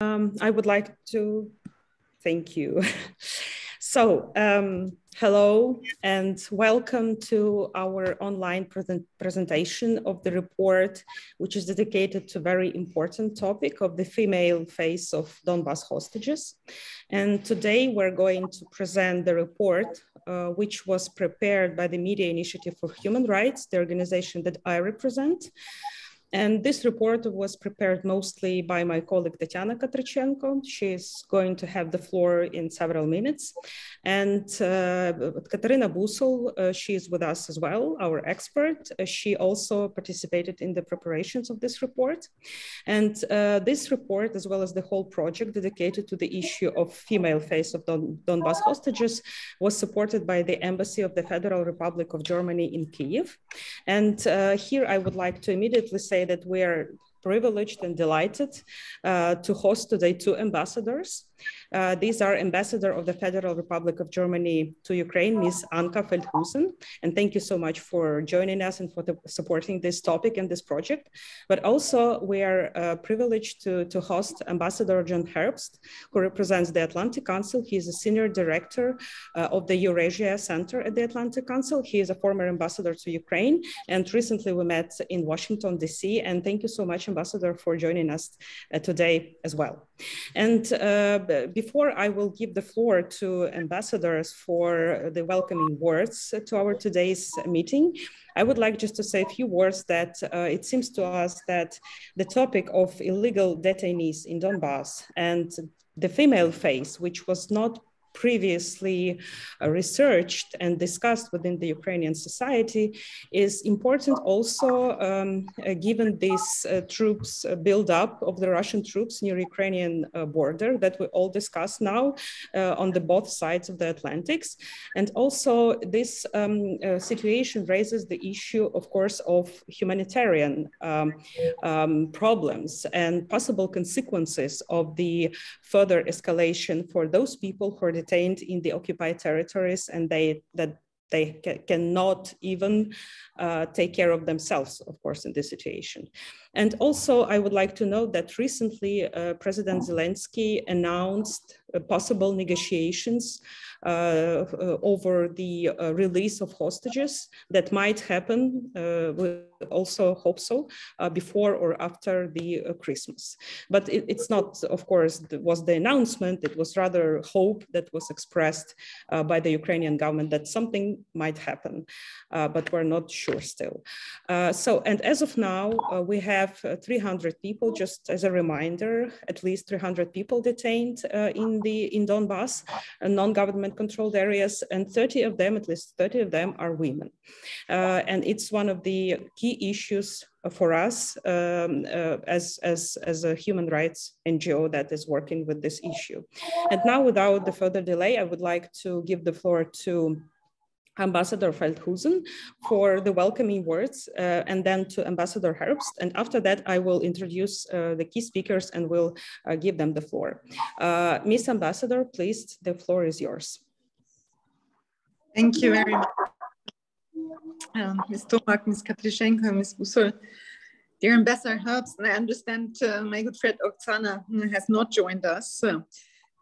Um, I would like to thank you. so, um, hello and welcome to our online present presentation of the report, which is dedicated to very important topic of the female face of Donbass hostages. And today we're going to present the report, uh, which was prepared by the Media Initiative for Human Rights, the organization that I represent. And this report was prepared mostly by my colleague Tatiana Katrychenko. She's going to have the floor in several minutes. And uh, Kateryna Busol, uh, she is with us as well, our expert. Uh, she also participated in the preparations of this report. And uh, this report, as well as the whole project dedicated to the issue of female face of Don Donbass hostages, was supported by the Embassy of the Federal Republic of Germany in Kiev. And uh, here I would like to immediately say say that we are privileged and delighted uh, to host today two ambassadors uh, these are Ambassador of the Federal Republic of Germany to Ukraine, Ms. Anka Feldhusen. And thank you so much for joining us and for the, supporting this topic and this project. But also we are uh, privileged to, to host Ambassador John Herbst, who represents the Atlantic Council. He is a senior director uh, of the Eurasia Center at the Atlantic Council. He is a former ambassador to Ukraine. And recently we met in Washington, DC. And thank you so much, Ambassador, for joining us uh, today as well. And uh, before I will give the floor to ambassadors for the welcoming words to our today's meeting, I would like just to say a few words that uh, it seems to us that the topic of illegal detainees in Donbass and the female face, which was not previously uh, researched and discussed within the Ukrainian society is important also um, uh, given this uh, troops uh, build up of the Russian troops near Ukrainian border that we all discuss now on the both sides of the Atlantics. And also this um, situation raises the issue, of course, of humanitarian um, um, problems and possible consequences of the further escalation for those people who are in the occupied territories and they that they ca cannot even uh, take care of themselves, of course, in this situation. And also, I would like to note that recently uh, President Zelensky announced uh, possible negotiations uh, uh, over the release of hostages that might happen, we also hope so, before or after the Christmas. But it, it's not, of course, was the announcement, it was rather hope that was expressed by the Ukrainian government that something might happen, but we're not sure still. so, and as of now, we have 300 people, just as a reminder, at least 300 people detained in the in Donbass, non-government government controlled areas, and 30 of them, at least 30 of them, are women. Uh, and it's one of the key issues for us um, uh, as, as, as a human rights NGO that is working with this issue. And now, without the further delay, I would like to give the floor to Ambassador Feldhusen for the welcoming words, uh, and then to Ambassador Herbst. And after that, I will introduce uh, the key speakers and will uh, give them the floor. Uh, Miss Ambassador, please, the floor is yours. Thank you very much. Um, Ms. Tomak, Ms. Katrychenko, Ms. Dear Ambassador Herbst, and I understand uh, my good friend Oksana has not joined us.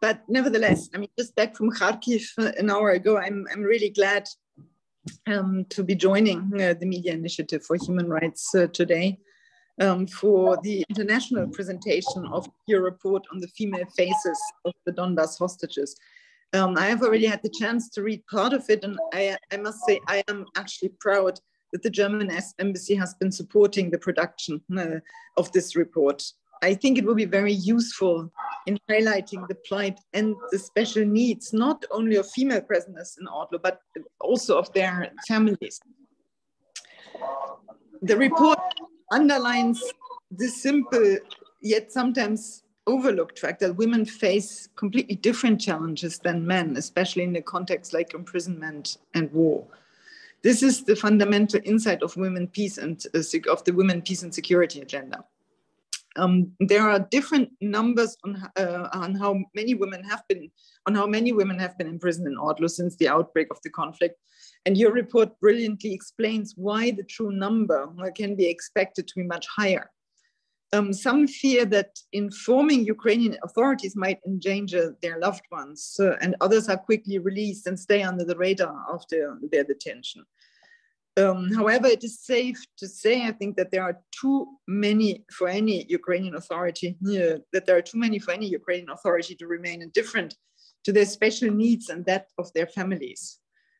but nevertheless, I mean, just back from Kharkiv an hour ago, I'm, I'm really glad um, to be joining uh, the Media Initiative for Human Rights uh, today um, for the international presentation of your report on the female faces of the Donbass hostages. Um, I have already had the chance to read part of it, and I, I must say I am actually proud that the German embassy has been supporting the production uh, of this report. I think it will be very useful in highlighting the plight and the special needs, not only of female prisoners in Ordlo, but also of their families. The report underlines the simple yet sometimes overlooked fact that women face completely different challenges than men, especially in a context like imprisonment and war. This is the fundamental insight of women peace and uh, of the women peace and security agenda. Um, there are different numbers on, uh, on how many women have been on how many women have been imprisoned in Ordlo since the outbreak of the conflict. And your report brilliantly explains why the true number can be expected to be much higher. Um, some fear that informing Ukrainian authorities might endanger their loved ones, uh, and others are quickly released and stay under the radar after their detention. Um, however, it is safe to say, I think, that there are too many for any Ukrainian authority, yeah, that there are too many for any Ukrainian authority to remain indifferent to their special needs and that of their families.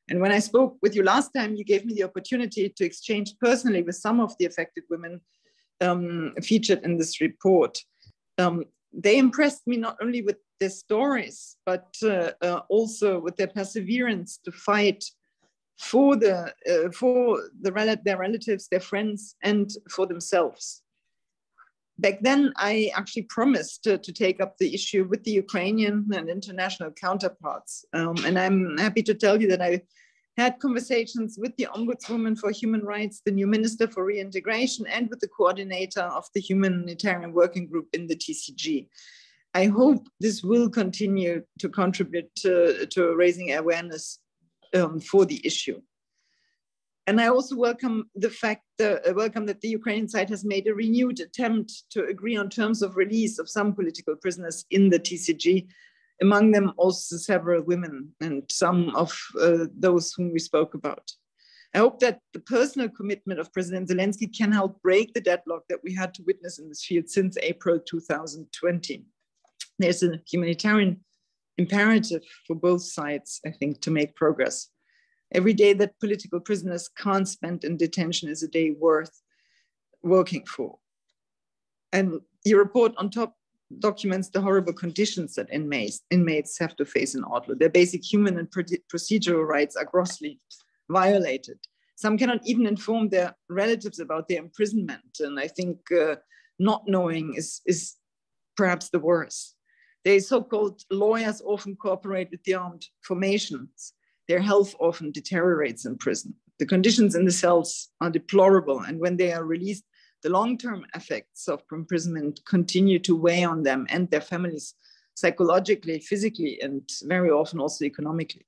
And when I spoke with you last time, you gave me the opportunity to exchange personally with some of the affected women um, featured in this report. Um, they impressed me not only with their stories, but uh, uh, also with their perseverance to fight for the uh, for the rel their relatives, their friends, and for themselves. Back then, I actually promised to, take up the issue with the Ukrainian and international counterparts, um, and I'm happy to tell you that I had conversations with the Ombudswoman for Human Rights, the new Minister for Reintegration, and with the coordinator of the Humanitarian Working Group in the TCG. I hope this will continue to contribute to, to raising awareness um, for the issue. And I also welcome the fact, uh, welcome that the Ukrainian side has made a renewed attempt to agree on terms of release of some political prisoners in the TCG among them also several women and some of uh, those whom we spoke about. I hope that the personal commitment of President Zelensky can help break the deadlock that we had to witness in this field since April 2020. There's a humanitarian imperative for both sides, I think, to make progress. Every day that political prisoners can't spend in detention is a day worth working for. And your report on top documents the horrible conditions that inmates, inmates have to face in Ordlo. Their basic human and procedural rights are grossly violated. Some cannot even inform their relatives about their imprisonment. And I think uh, not knowing is, is perhaps the worst. The so-called lawyers often cooperate with the armed formations. Their health often deteriorates in prison. The conditions in the cells are deplorable. And when they are released, the long-term effects of imprisonment continue to weigh on them and their families psychologically, physically, and very often also economically.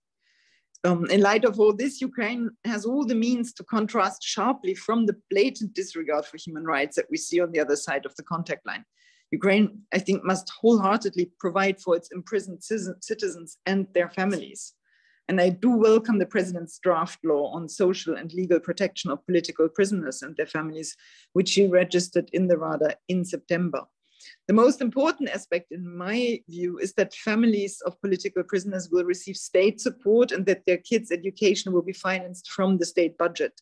Um, in light of all this, Ukraine has all the means to contrast sharply from the blatant disregard for human rights that we see on the other side of the contact line. Ukraine, I think, must wholeheartedly provide for its imprisoned citizens and their families. And I do welcome the president's draft law on social and legal protection of political prisoners and their families, which he registered in the Rada in September. The most important aspect, in my view, is that families of political prisoners will receive state support and that their kids' education will be financed from the state budget.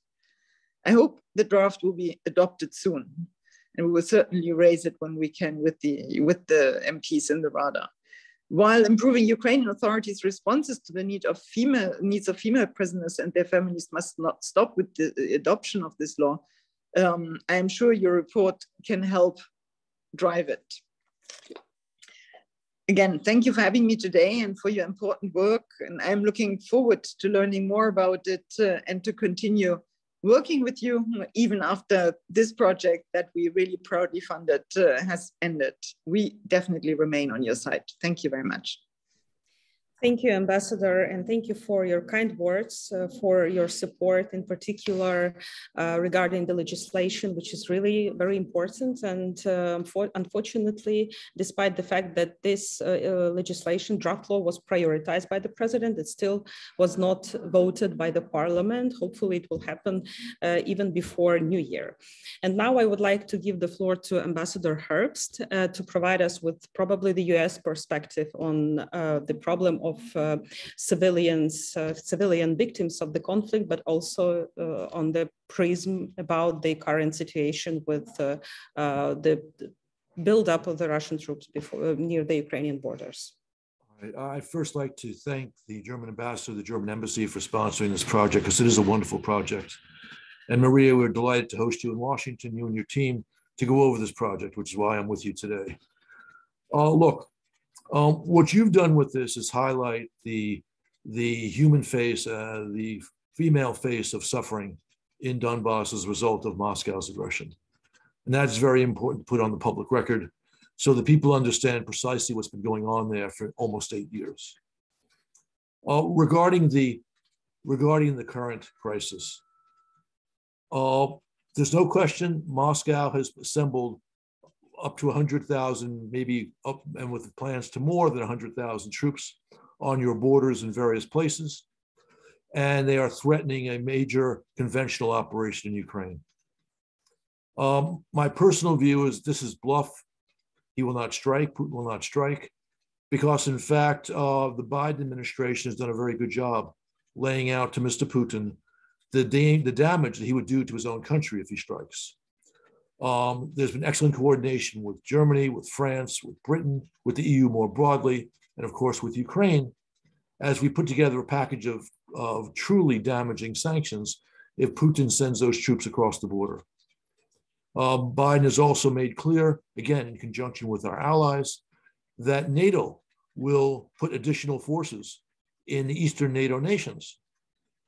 I hope the draft will be adopted soon, and we will certainly raise it when we can with the, with the MPs in the Rada while improving Ukrainian authorities' responses to the need of female, needs of female prisoners and their families must not stop with the adoption of this law, um, I am sure your report can help drive it. Again, thank you for having me today and for your important work. And I'm looking forward to learning more about it uh, and to continue working with you even after this project that we really proudly funded uh, has ended. We definitely remain on your side. Thank you very much. Thank you, Ambassador, and thank you for your kind words, uh, for your support, in particular uh, regarding the legislation, which is really very important. And uh, unfortunately, despite the fact that this uh, uh, legislation, draft law, was prioritized by the president, it still was not voted by the parliament. Hopefully, it will happen uh, even before New Year. And now I would like to give the floor to Ambassador Herbst to provide us with probably the US perspective on the problem of uh, civilians, uh, civilian victims of the conflict, but also uh, on the prism about the current situation with the buildup of the Russian troops before, near the Ukrainian borders. I'd first like to thank the German ambassador, the German embassy for sponsoring this project because it is a wonderful project. And Maria, we're delighted to host you in Washington, you and your team, to go over this project, which is why I'm with you today. Uh, look, um, what you've done with this is highlight the the human face, uh, the female face of suffering in Donbass as a result of Moscow's aggression. And that's very important to put on the public record so that people understand precisely what's been going on there for almost eight years. Uh, regarding the regarding the current crisis, uh, there's no question Moscow has assembled up to 100,000, maybe up and with plans to more than 100,000 troops on your borders in various places. And they are threatening a major conventional operation in Ukraine. Um, my personal view is this is bluff. He will not strike, Putin will not strike, because in fact, uh, the Biden administration has done a very good job laying out to Mr. Putin the, da- the damage that he would do to his own country if he strikes. Um, there's been excellent coordination with Germany, with France, with Britain, with the EU more broadly, and of course with Ukraine, as we put together a package of, of truly damaging sanctions if Putin sends those troops across the border. Um, Biden has also made clear, again, in conjunction with our allies, that NATO will put additional forces in the Eastern NATO nations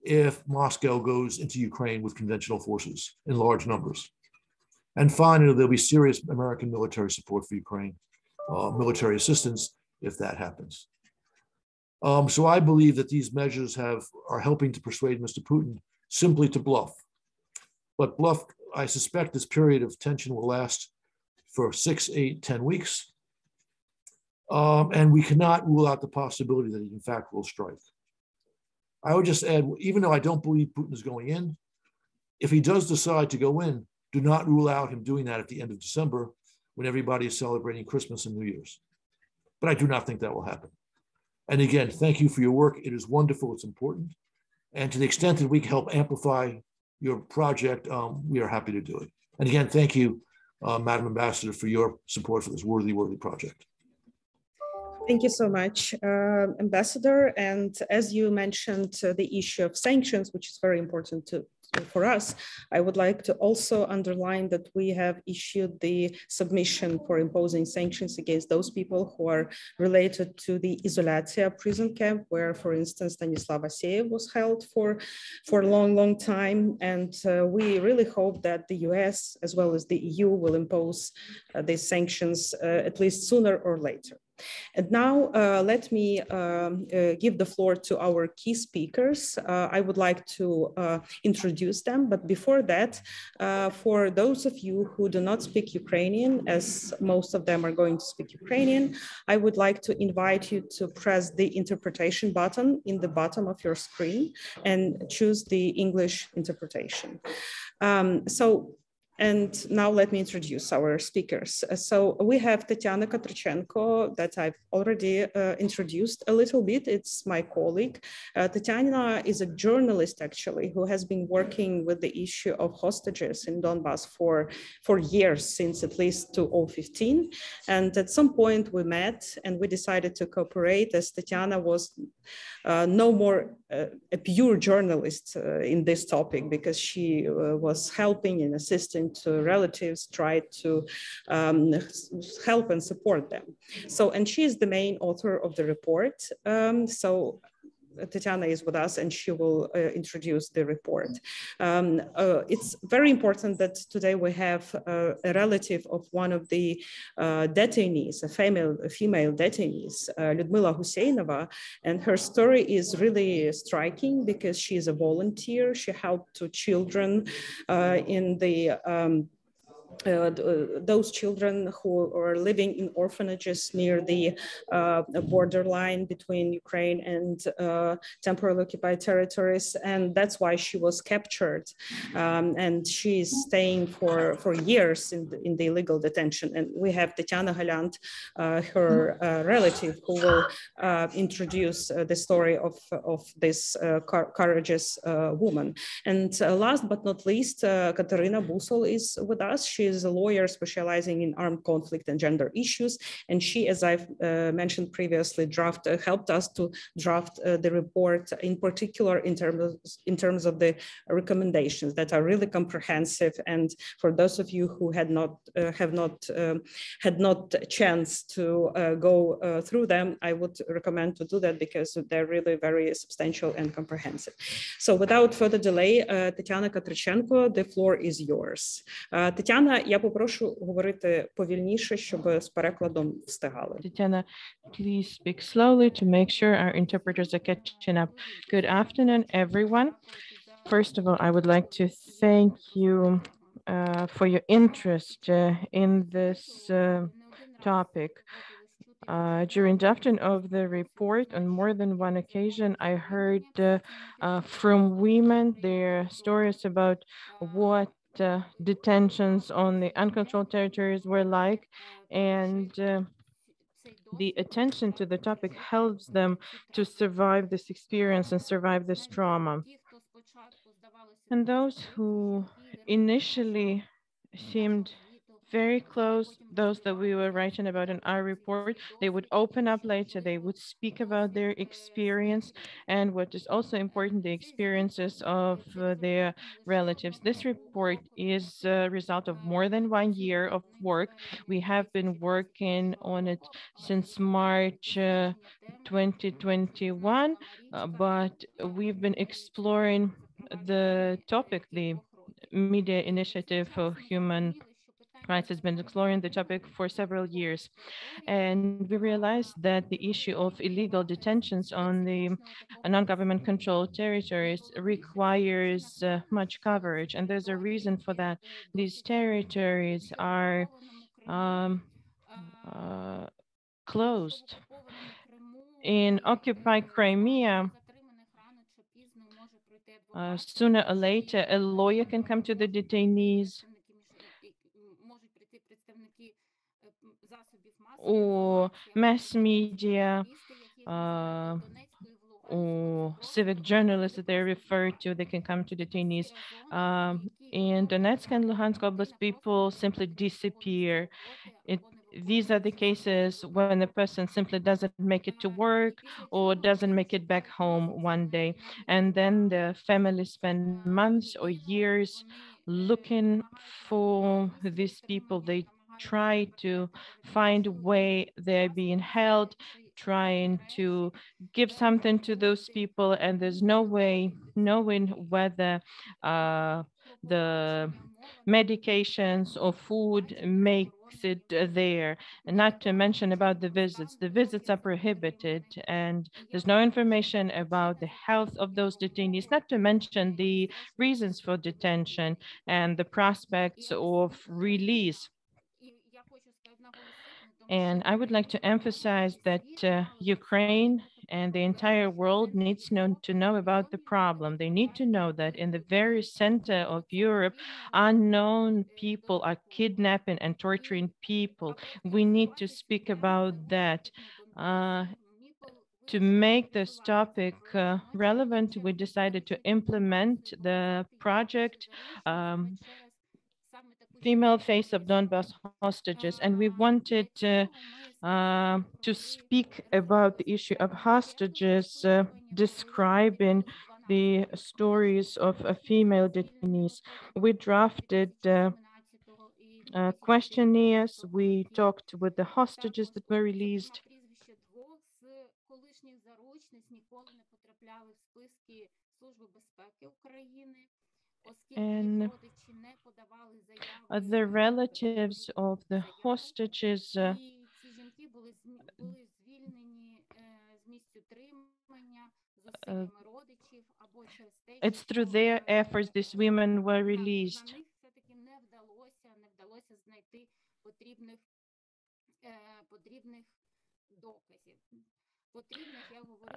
if Moscow goes into Ukraine with conventional forces in large numbers. And finally, there'll be serious American military support for Ukraine, uh, military assistance if that happens. Um, so I believe that these measures have are helping to persuade Mr. Putin simply to bluff. But bluff, I suspect this period of tension will last for six, eight, ten weeks. Um, and we cannot rule out the possibility that he in fact will strike. I would just add, even though I don't believe Putin is going in, if he does decide to go in, do not rule out him doing that at the end of December when everybody is celebrating Christmas and New Year's. But I do not think that will happen. And again, thank you for your work. It is wonderful, it's important. And to the extent that we can help amplify your project, um, we are happy to do it. And again, thank you, uh, Madam Ambassador, for your support for this worthy, worthy project. Thank you so much, uh, Ambassador. And as you mentioned, uh, the issue of sanctions, which is very important to, for us, I would like to also underline that we have issued the submission for imposing sanctions against those people who are related to the Izolatia prison camp, where, for instance, Stanislav Aseyev was held for, for a long, long time. And uh, we really hope that the US, as well as the EU, will impose uh, these sanctions uh, at least sooner or later. And now uh, let me um, uh, give the floor to our key speakers. Uh, I would like to introduce them, but before that, for those of you who do not speak Ukrainian, as most of them are going to speak Ukrainian, I would like to invite you to press the interpretation button in the bottom of your screen and choose the English interpretation. Um, so and now let me introduce our speakers. Uh, so we have Tatiana Katrychenko that I've already uh, introduced a little bit. It's my colleague. Uh, Tatiana is a journalist actually who has been working with the issue of hostages in Donbass for, for years, since at least 2015. And at some point we met and we decided to cooperate as Tatiana was uh, no more uh, a pure journalist uh, in this topic because she was helping and assisting to relatives, tried to um, help and support them. So, and she is the main author of the report. Um, so Tatiana is with us and she will uh, introduce the report. Um, uh, it's very important that today we have uh, a relative of one of the uh, detainees, a female, a female detainees, uh, Liudmyla Huseinova, and her story is really striking because she is a volunteer. She helped two children uh, in the um, uh, uh, those children who are living in orphanages near the uh, borderline between Ukraine and uh, temporarily occupied territories. And that's why she was captured. Um, and she's staying for, for years in the, in the illegal detention. And we have Tatiana Galant, uh, her relative, who will introduce the story of, of this courageous woman. And last but not least, Kateryna Busol is with us. She is a lawyer specializing in armed conflict and gender issues. And she, as I've uh, mentioned previously, draft, uh, helped us to draft uh, the report in particular in terms, in terms of the recommendations that are really comprehensive. And for those of you who had not, uh, have not, um, had not chance to uh, go uh, through them, I would recommend to do that because they're really very substantial and comprehensive. So without further delay, Tatiana Katrychenko, the floor is yours. Tatiana, я попрошу говорити повільніше, щоб з перекладом встигали. Tatiana, please speak slowly to make sure our interpreters are catching up. Good afternoon, everyone. First of all, I would like to thank you uh, for your interest uh, in this uh, topic. Uh, during drafting of the report, on more than one occasion, I heard uh, uh, from women their stories about what uh, detentions on the uncontrolled territories were like, and uh, the attention to the topic helps them to survive this experience and survive this trauma. And those who initially seemed very close, those that we were writing about in our report, they would open up later, they would speak about their experience and what is also important, the experiences of uh, their relatives. This report is a result of more than one year of work. We have been working on it since March uh, 2021, uh, but we've been exploring the topic, the Media Initiative for Human Rights has been exploring the topic for several years. And we realized that the issue of illegal detentions on the non-government controlled territories requires uh, much coverage. And there's a reason for that. These territories are um, uh, closed. In occupied Crimea, uh, sooner or later, a lawyer can come to the detainees or mass media, uh, or civic journalists that they refer to, they can come to detainees. Um, in Donetsk and Luhansk Oblast, people simply disappear. It, these are the cases when the person simply doesn't make it to work or doesn't make it back home one day. And then the family spend months or years looking for these people. They try to find a way they're being held, trying to give something to those people, and there's no way knowing whether uh, the medications or food makes it there. And not to mention about the visits. The visits are prohibited and there's no information about the health of those detainees not to mention the reasons for detention and the prospects of release and I would like to emphasize that uh, Ukraine and the entire world needs know, to know about the problem. They need to know that in the very center of Europe, unknown people are kidnapping and torturing people. We need to speak about that. Uh, to make this topic uh, relevant, we decided to implement the project um, female face of Donbas hostages. And we wanted uh, uh, to speak about the issue of hostages, uh, describing the stories of a female detainees. We drafted uh, uh, questionnaires. We talked with the hostages that were released. And the relatives of the hostages uh, uh, it's through their efforts these women were released.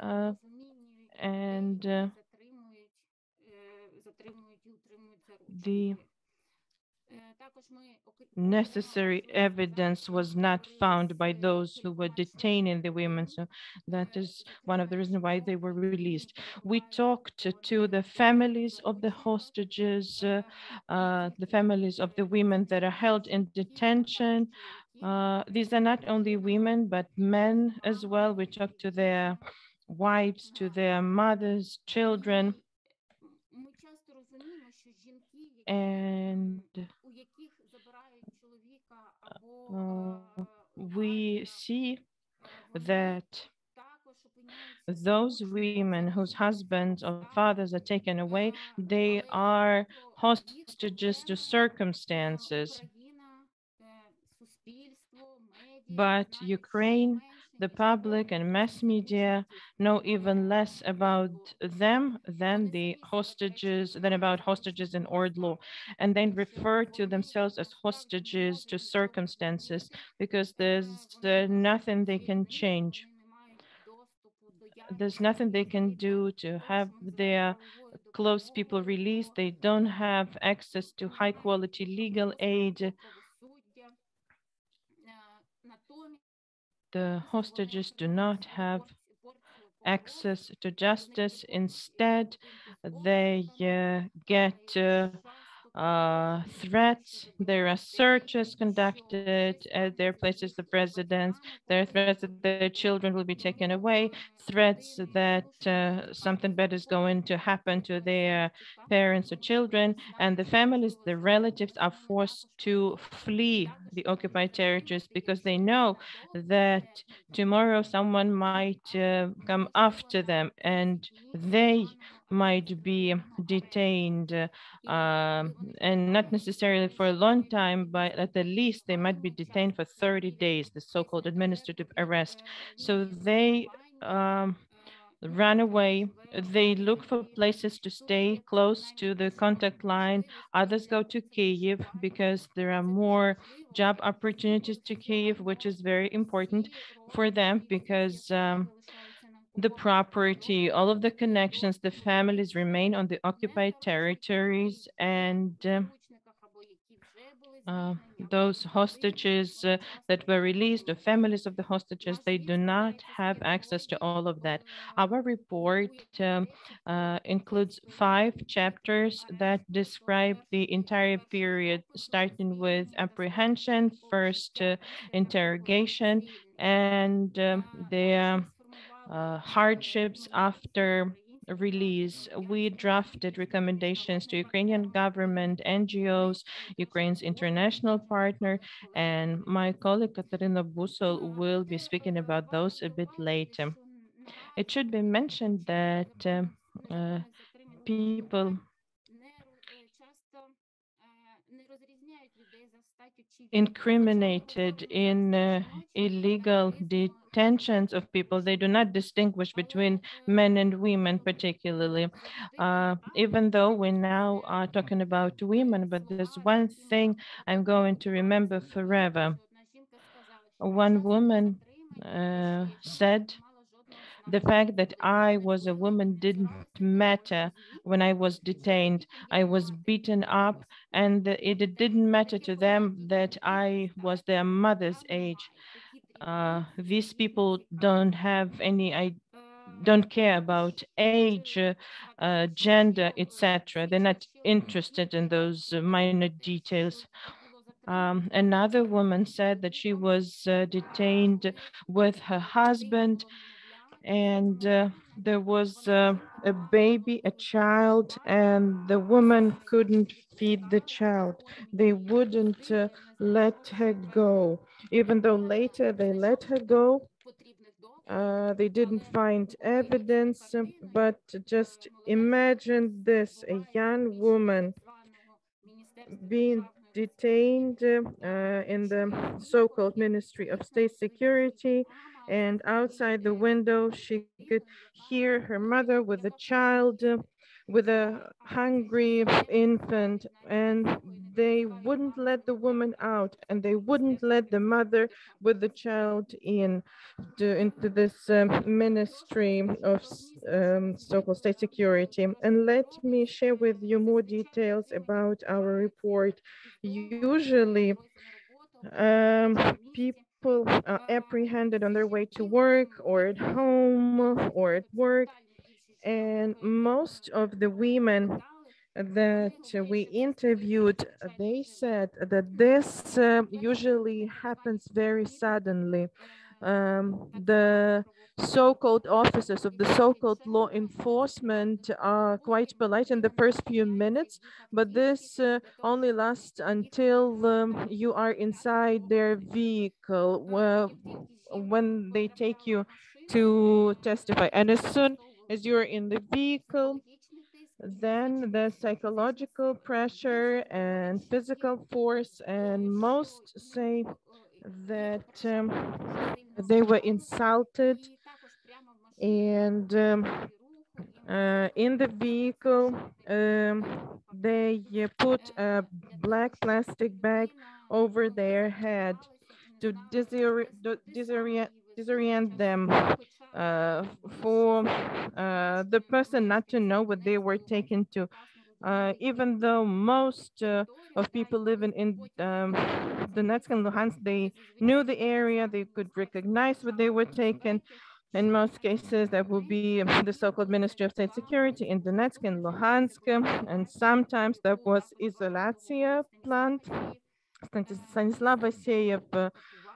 Uh, and uh, the necessary evidence was not found by those who were detaining the women. So that is one of the reasons why they were released. We talked to the families of the hostages, uh, uh, the families of the women that are held in detention. Uh, these are not only women, but men as well. We talked to their wives, to their mothers, children. And uh, we see that those women whose husbands or fathers are taken away, they are hostages to circumstances. But Ukraine, the public and mass media know even less about them than the hostages, than about hostages in Ordlo, and then refer to themselves as hostages to circumstances because there's uh, nothing they can change. There's nothing they can do to have their close people released. They don't have access to high quality legal aid. The hostages do not have access to justice. Instead, they uh, get uh, threats. There are searches conducted at their places of residence. There are threats that their children will be taken away, threats that uh, something bad is going to happen to their parents or children. And the families, the relatives are forced to flee the occupied territories because they know that tomorrow someone might uh, come after them and they might be detained uh, and not necessarily for a long time, but at the least they might be detained for 30 days, the so-called administrative arrest. So they um, run away. They look for places to stay close to the contact line. Others go to Kiev because there are more job opportunities to Kiev, which is very important for them because um, the property, all of the connections, the families remain on the occupied territories and uh, uh, those hostages uh, that were released, the families of the hostages, they do not have access to all of that. Our report um, uh, includes five chapters that describe the entire period, starting with apprehension, first uh, interrogation, and um, the uh, hardships after release, we drafted recommendations to Ukrainian government, NGOs, Ukraine's international partner, and my colleague Kateryna Busol will be speaking about those a bit later. It should be mentioned that uh, uh, people incriminated in uh, illegal detentions of people. They do not distinguish between men and women particularly, uh, even though we now are talking about women, but there's one thing I'm going to remember forever. One woman uh, said, the fact that I was a woman didn't matter when I was detained. I was beaten up, and it didn't matter to them that I was their mother's age. Uh, these people don't have any I don't care about age, uh, gender, etc. They're not interested in those minor details. Um, another woman said that she was uh, detained with her husband and uh, there was uh, a baby, a child, and the woman couldn't feed the child. They wouldn't uh, let her go, even though later they let her go. Uh, they didn't find evidence, but just imagine this, a young woman being detained uh, in the so-called Ministry of State Security and outside the window, she could hear her mother with a child, with a hungry infant, and they wouldn't let the woman out, and they wouldn't let the mother with the child in to, into this um, ministry of um, so-called state security. And let me share with you more details about our report. Usually, um, people people uh, apprehended on their way to work or at home or at work. And most of the women that we interviewed, they said that this uh, usually happens very suddenly. Um, the so-called officers of the so-called law enforcement are quite polite in the first few minutes, but this uh, only lasts until um, you are inside their vehicle well, when they take you to testify. And as soon as you're in the vehicle, then the psychological pressure and physical force, and most say that um, they were insulted and um, uh, in the vehicle, um, they uh, put a black plastic bag over their head to disorient, disorient, disorient them uh, for uh, the person not to know what they were taken to. Uh, even though most uh, of people living in um, Donetsk and Luhansk, they knew the area, they could recognize what they were taken. In most cases, that will be the so-called Ministry of State Security in Donetsk and Luhansk, and sometimes that was Izolatia plant. Stanislav Aseyev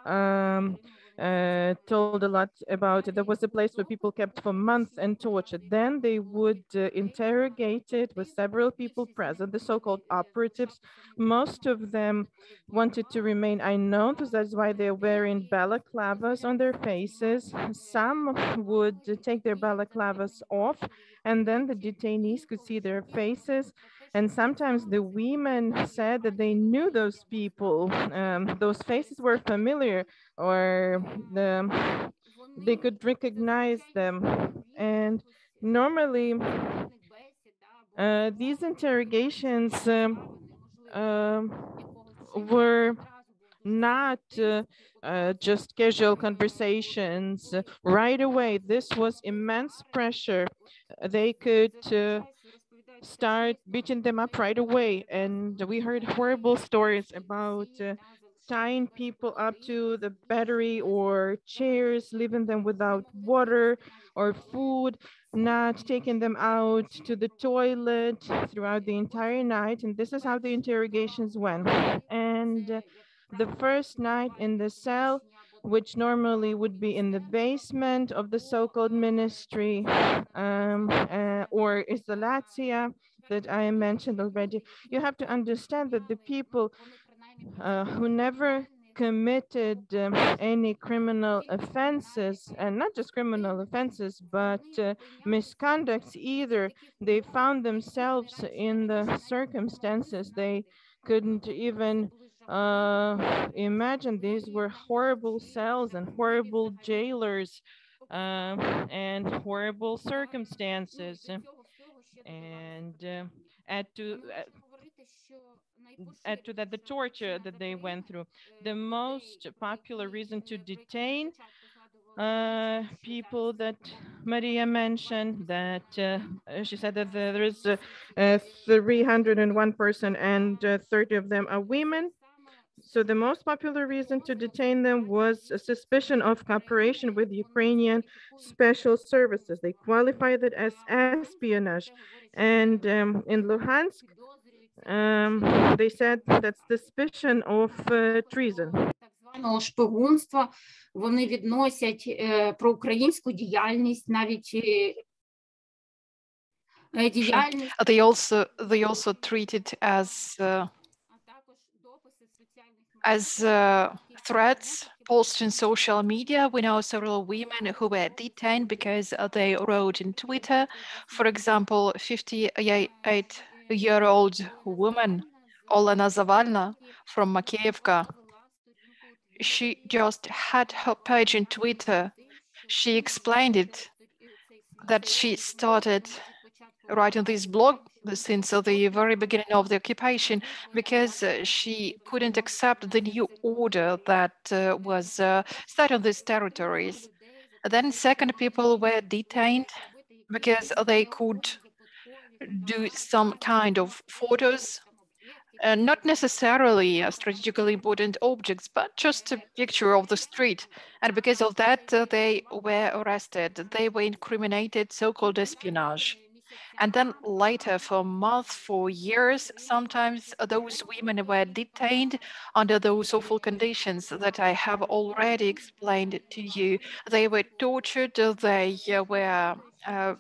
um, uh, told a lot about it. There was a place where people kept for months and tortured. Then they would uh, interrogate it with several people present, the so-called operatives. Most of them wanted to remain unknown, so that's why they're wearing balaclavas on their faces. Some would take their balaclavas off, and then the detainees could see their faces. And sometimes the women said that they knew those people. Um, those faces were familiar or the, they could recognize them. And normally uh, these interrogations um, uh, were not uh, uh, just casual conversations right away. This was immense pressure. They could uh, start beating them up right away. And we heard horrible stories about uh, tying people up to the battery or chairs, leaving them without water or food, not taking them out to the toilet throughout the entire night. And this is how the interrogations went. And uh, the first night in the cell, which normally would be in the basement of the so-called ministry um, uh, or Izolatia that I mentioned already. You have to understand that the people uh, who never committed um, any criminal offenses, and not just criminal offenses, but uh, misconducts either, they found themselves in the circumstances they couldn't even uh, imagine these were horrible cells and horrible jailers um, and horrible circumstances. And uh, add to add to that the torture that they went through. The most popular reason to detain uh, people that Maria mentioned that uh, she said that there is uh, 301 person and uh, 30 of them are women. So the most popular reason to detain them was a suspicion of cooperation with Ukrainian special services. They qualified it as espionage. And um, in Luhansk, um, they said that's suspicion of uh, treason. шпигунства, вони відносять е, проукраїнську діяльність, навіть е, діяльність. They also they also treated as uh, as uh, threats posted in social media. We know several women who were detained because they wrote in Twitter. For example, 58-year-old woman, Olena Zavalna from Makeyevka, she just had her page in Twitter. She explained it that she started writing this blog since the very beginning of the occupation because uh, she couldn't accept the new order that uh, was uh, set on these territories. Then second people were detained because they could do some kind of photos uh, not necessarily uh, strategically important objects, but just a picture of the street. And because of that, uh, they were arrested. They were incriminated, so-called espionage. And then later, for months, for years, sometimes those women were detained under those awful conditions that I have already explained to you. They were tortured, they were uh,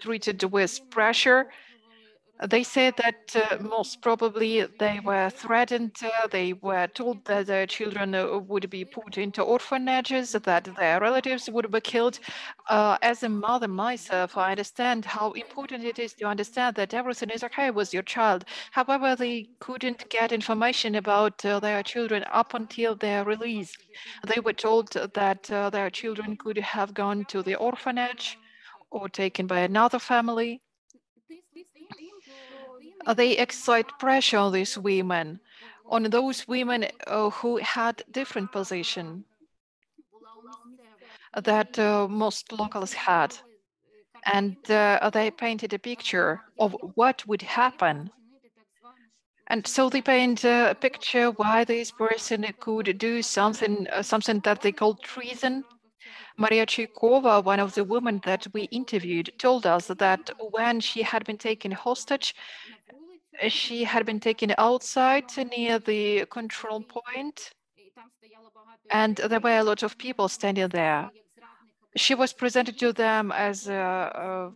treated with pressure, They said that uh, most probably they were threatened. Uh, they were told that their children uh, would be put into orphanages, that their relatives would be killed. Uh, as a mother myself, I understand how important it is to understand that everything is okay with your child. However, they couldn't get information about uh, their children up until their release. They were told that uh, their children could have gone to the orphanage or taken by another family they exert pressure on these women, on those women uh, who had different position that uh, most locals had. And uh, they painted a picture of what would happen. And so they paint a picture why this person could do something, uh, something that they call treason. Maria Chikova, one of the women that we interviewed, told us that when she had been taken hostage, she had been taken outside near the control point, and there were a lot of people standing there. She was presented to them as uh,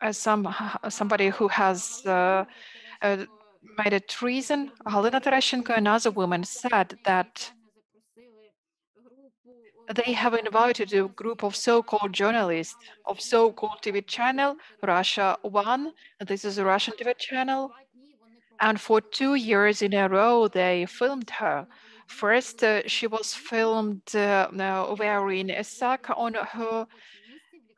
as some somebody who has uh, uh, made a treason. Halina Tereshchenko, another woman, said that they have invited a group of so-called journalists of so-called TV channel, Russia One. This is a Russian TV channel. And for two years in a row, they filmed her. First, uh, she was filmed uh, wearing a sack on her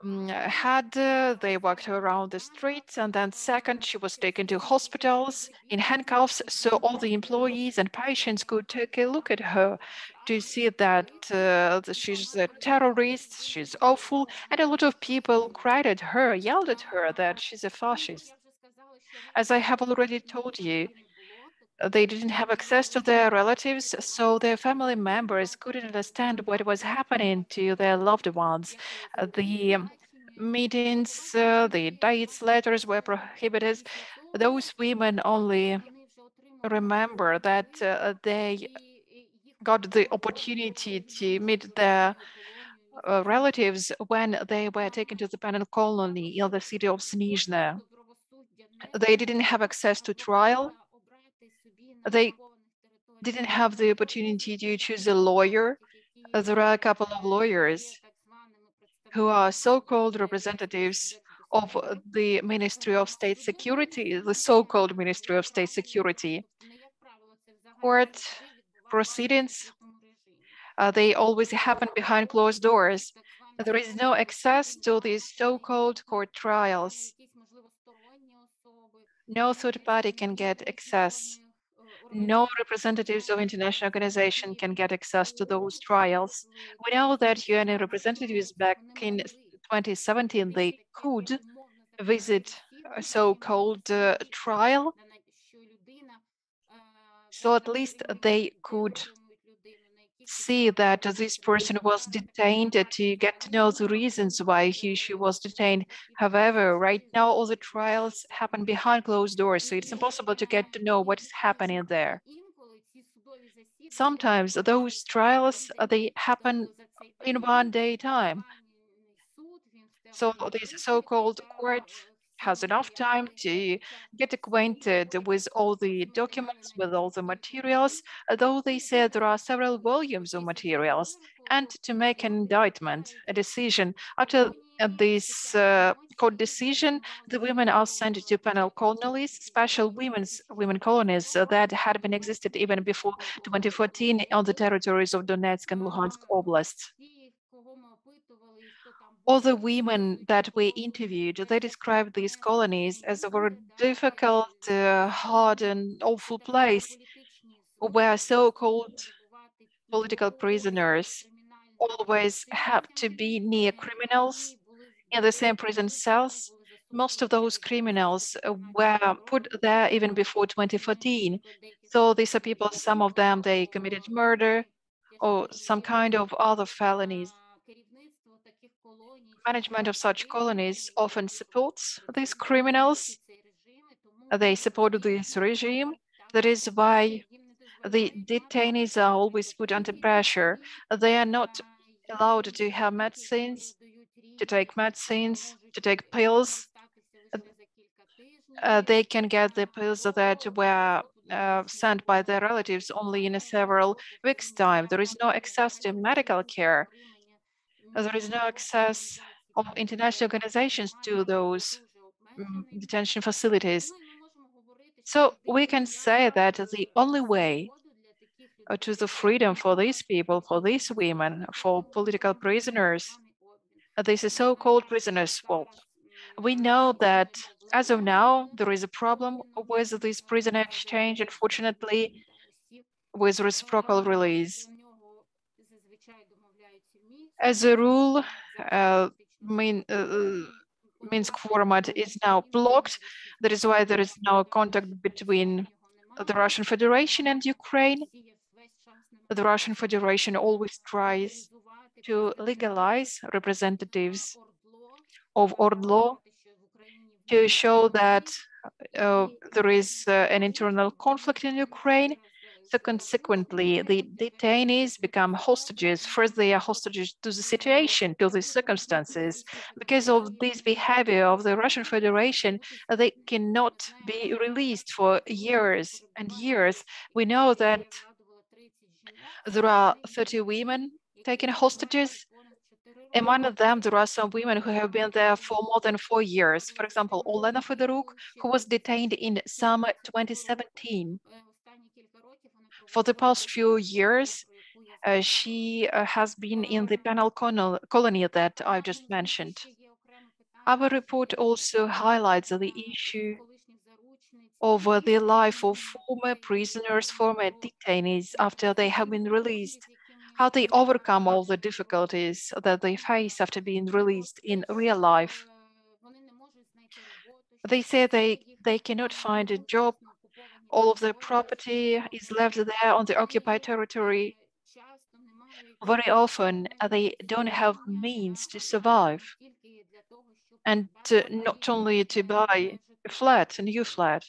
um, head. Uh, they walked around the streets. And then second, she was taken to hospitals in handcuffs so all the employees and patients could take a look at her to see that uh, she's a terrorist, she's awful, and a lot of people cried at her, yelled at her that she's a fascist. As I have already told you, they didn't have access to their relatives, so their family members couldn't understand what was happening to their loved ones. Uh, the meetings, uh, the dates, letters were prohibited. Those women only remember that uh, they got the opportunity to meet their uh, relatives when they were taken to the penal colony in the city of Snizhne. They didn't have access to trial. They didn't have the opportunity to choose a lawyer. There are a couple of lawyers who are so-called representatives of the Ministry of State Security, the so-called Ministry of State Security. Court proceedings, uh, they always happen behind closed doors. There is no access to these so-called court trials. No third party can get access. No representatives of international organization can get access to those trials. We know that UN representatives back in 2017, they could visit a so-called uh, trial so at least they could see that this person was detained to get to know the reasons why he she was detained. However, right now all the trials happen behind closed doors, so it's impossible to get to know what is happening there. Sometimes those trials uh, they happen in one day time. So these so-called courts has enough time to get acquainted with all the documents, with all the materials, though they said there are several volumes of materials, and to make an indictment, a decision. After this uh, court decision, the women are sent to penal colonies, special women's women colonies that had been existed even before 2014 on the territories of Donetsk and Luhansk oblasts all the women that we interviewed, they described these colonies as a very difficult, uh, hard and awful place where so-called political prisoners always have to be near criminals in the same prison cells. Most of those criminals were put there even before 2014. So these are people, some of them, they committed murder or some kind of other felonies management of such colonies often supports these criminals. They support this regime. That is why the detainees are always put under pressure. They are not allowed to have medicines, to take medicines, to take pills. uh, they can get the pills that were uh, sent by their relatives only in a several weeks time. There is no access to medical care. There is no access of international organizations to those um, detention facilities. So we can say that the only way uh, to the freedom for these people, for these women, for political prisoners, uh, these so-called prisoners, well, we know that as of now, there is a problem with this prisoner exchange, unfortunately, with reciprocal release. As a rule, uh, main, uh, Minsk format is now blocked. That is why there is no contact between the Russian Federation and Ukraine. The Russian Federation always tries to legalize representatives of Ordlo to show that uh, there is uh, an internal conflict in Ukraine. So consequently, the detainees become hostages. First, they are hostages to the situation, to the circumstances. Because of this behavior of the Russian Federation, they cannot be released for years and years. We know that there are 30 women taken hostages among them, there are some women who have been there for more than four years. For example, Olena Fedoruk, who was detained in summer 2017. For the past few years, uh, she uh, has been in the penal colony that I just mentioned. Our report also highlights the issue of uh, the life of former prisoners, former detainees after they have been released how they overcome all the difficulties that they face after being released in real life. They say they, they cannot find a job. All of their property is left there on the occupied territory. Very often, uh, they don't have means to survive. And to, not only to buy a flat, a new flat,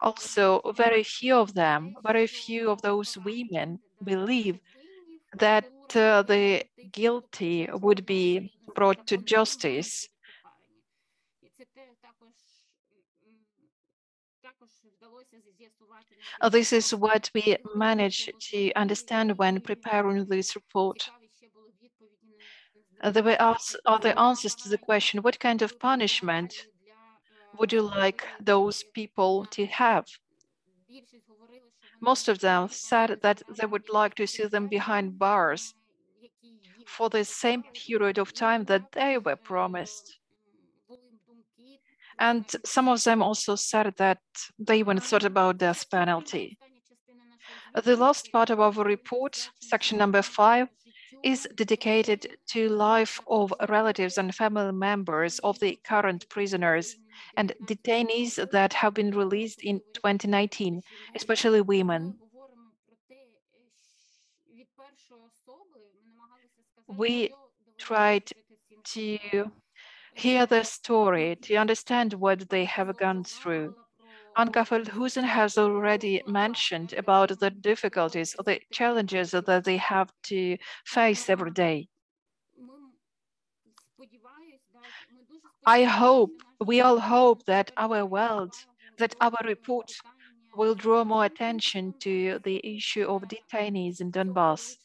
also very few of them, very few of those women believe that uh, the guilty would be brought to justice. Uh, this is what we managed to understand when preparing this report. Uh, there were other answers to the question, what kind of punishment would you like those people to have? Most of them said that they would like to see them behind bars for the same period of time that they were promised. And some of them also said that they even thought about death penalty. The last part of our report, section number five, is dedicated to life of relatives and family members of the current prisoners and detainees that have been released in 2019, especially women. We tried to hear their story, to understand what they have gone through. Anka Feldhusen has already mentioned about the difficulties, or the challenges that they have to face every day. I hope, we all hope that our world, that our report will draw more attention to the issue of detainees in Donbass.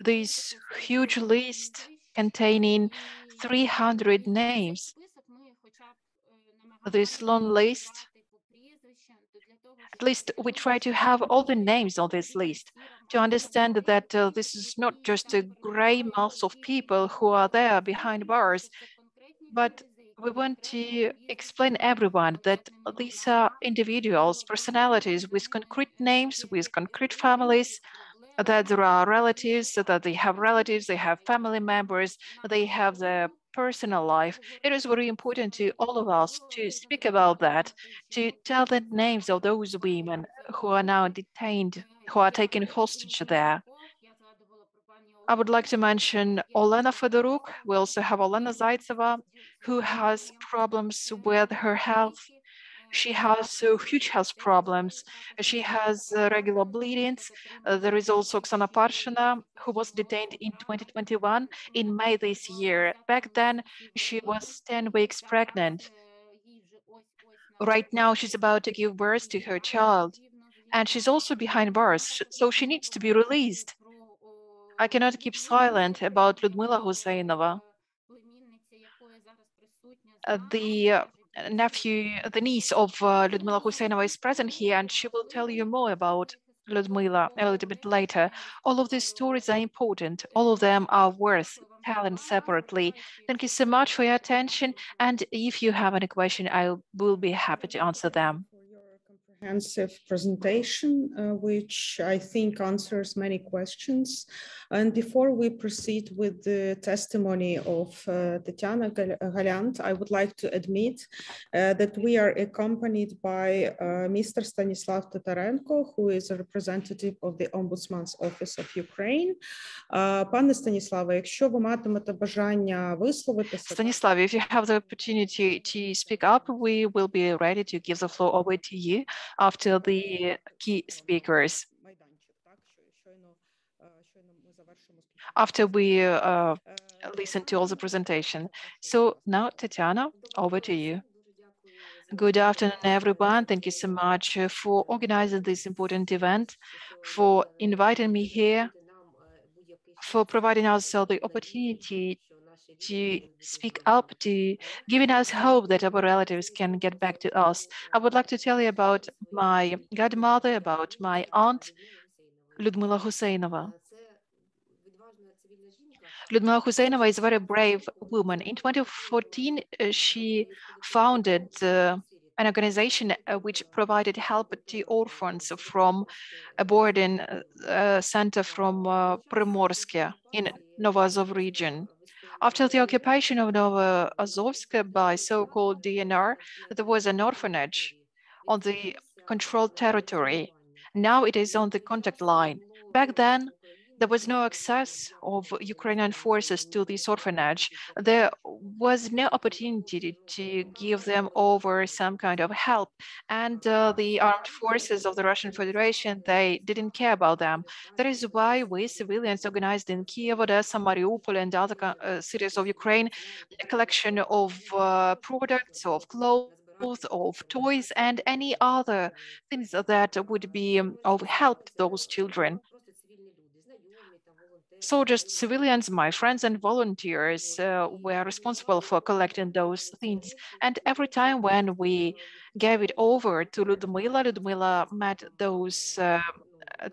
This huge list containing 300 names, this long list, at least we try to have all the names on this list to understand that uh, this is not just a gray mass of people who are there behind bars, but we want to explain everyone that these are individuals, personalities with concrete names, with concrete families, that there are relatives, that they have relatives, they have family members, they have their personal life. It is very important to all of us to speak about that, to tell the names of those women who are now detained, who are taken hostage there. I would like to mention Olena Fedoruk. We also have Olena Zaitseva, who has problems with her health. She has uh, huge health problems. She has uh, regular bleedings. Uh, there is also Oksana Parshina, who was detained in 2021 in May this year. Back then, she was 10 weeks pregnant. Right now, she's about to give birth to her child. And she's also behind bars, so she needs to be released. I cannot keep silent about Liudmyla Huseinova. Uh, the uh, nephew, the niece of uh, Liudmyla Huseinova is present here, and she will tell you more about Liudmyla a little bit later. All of these stories are important. All of them are worth telling separately. Thank you so much for your attention. And if you have any question, I will be happy to answer them comprehensive presentation, uh, which I think answers many questions. And before we proceed with the testimony of uh, Tatiana Galant, I would like to admit uh, that we are accompanied by uh, Mr. Stanislav Tatarenko, who is a representative of the Ombudsman's Office of Ukraine. Uh, Пане Станіславе, якщо ви матимете бажання висловитися... Stanislav, if you have the opportunity to speak up, we will be ready to give the floor over to you after the key speakers. After we uh, listen to all the presentation. So now, Tatiana, over to you. Good afternoon, everyone. Thank you so much for organizing this important event, for inviting me here, for providing us the opportunity to speak up, to giving us hope that our relatives can get back to us. I would like to tell you about my godmother, about my aunt, Liudmyla Huseinova. Liudmyla Huseinova is a very brave woman. In 2014, uh, she founded uh, an organization uh, which provided help to orphans from a boarding uh, center from uh, Primorsky in Novazov region. After the occupation of Novoazovsk by so-called DNR, there was an orphanage on the controlled territory. Now it is on the contact line. Back then, there was no access of Ukrainian forces to this orphanage. There was no opportunity to give them over some kind of help. And uh, the armed forces of the Russian Federation, they didn't care about them. That is why we civilians organized in Kiev, Odessa, Mariupol, and other uh, cities of Ukraine, a collection of uh, products, of clothes, of toys and any other things that would be um, of help to those children soldiers, civilians, my friends and volunteers uh, were responsible for collecting those things. And every time when we gave it over to Liudmyla, Liudmyla met those uh,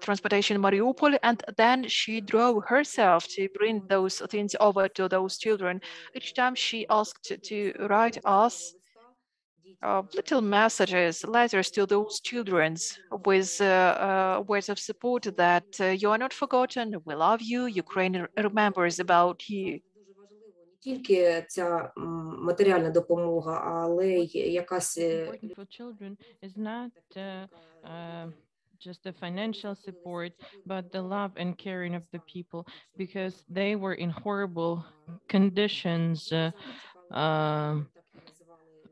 transportation in Mariupol, and then she drove herself to bring those things over to those children. Each time she asked to write us uh, little messages, letters to those children with uh, uh, words of support that uh, you are not forgotten, we love you, Ukraine remembers about you. Тільки ця матеріальна допомога, але якась for children is not uh, uh, just the financial support, but the love and caring of the people because they were in horrible conditions. Uh, uh,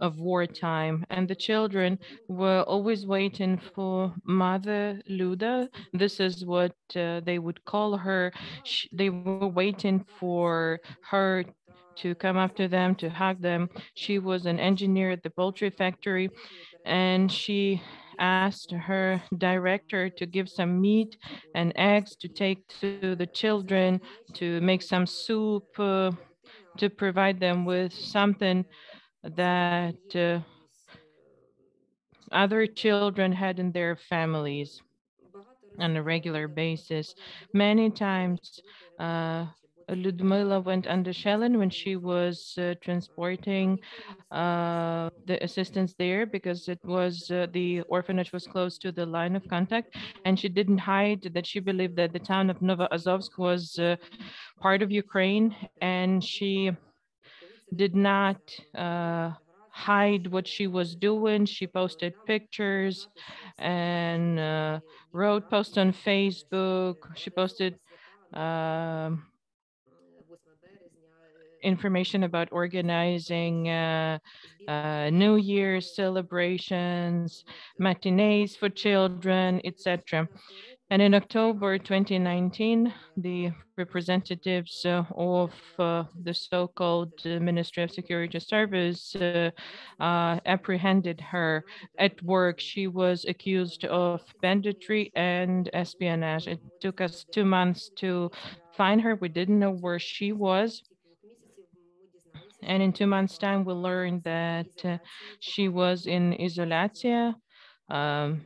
of wartime. And the children were always waiting for Mother Luda. This is what uh, they would call her. She, they were waiting for her to come after them, to hug them. She was an engineer at the poultry factory, and she asked her director to give some meat and eggs to take to the children, to make some soup, uh, to provide them with something that uh, other children had in their families on a regular basis. Many times, uh, Liudmyla went under Shelin when she was uh, transporting uh, the assistance there because it was uh, the orphanage was close to the line of contact, and she didn't hide that she believed that the town of Novoazovsk was uh, part of Ukraine, and she did not uh, hide what she was doing. She posted pictures and uh, wrote posts on Facebook. She posted um, information about organizing uh, uh, New Year's celebrations, matinees for children, etc. And in October 2019, the representatives uh, of uh, the so-called Ministry of Security Service uh, uh, apprehended her at work. She was accused of banditry and espionage. It took us two months to find her. We didn't know where she was. And in two months' time, we learned that uh, she was in Izolyatsia, um,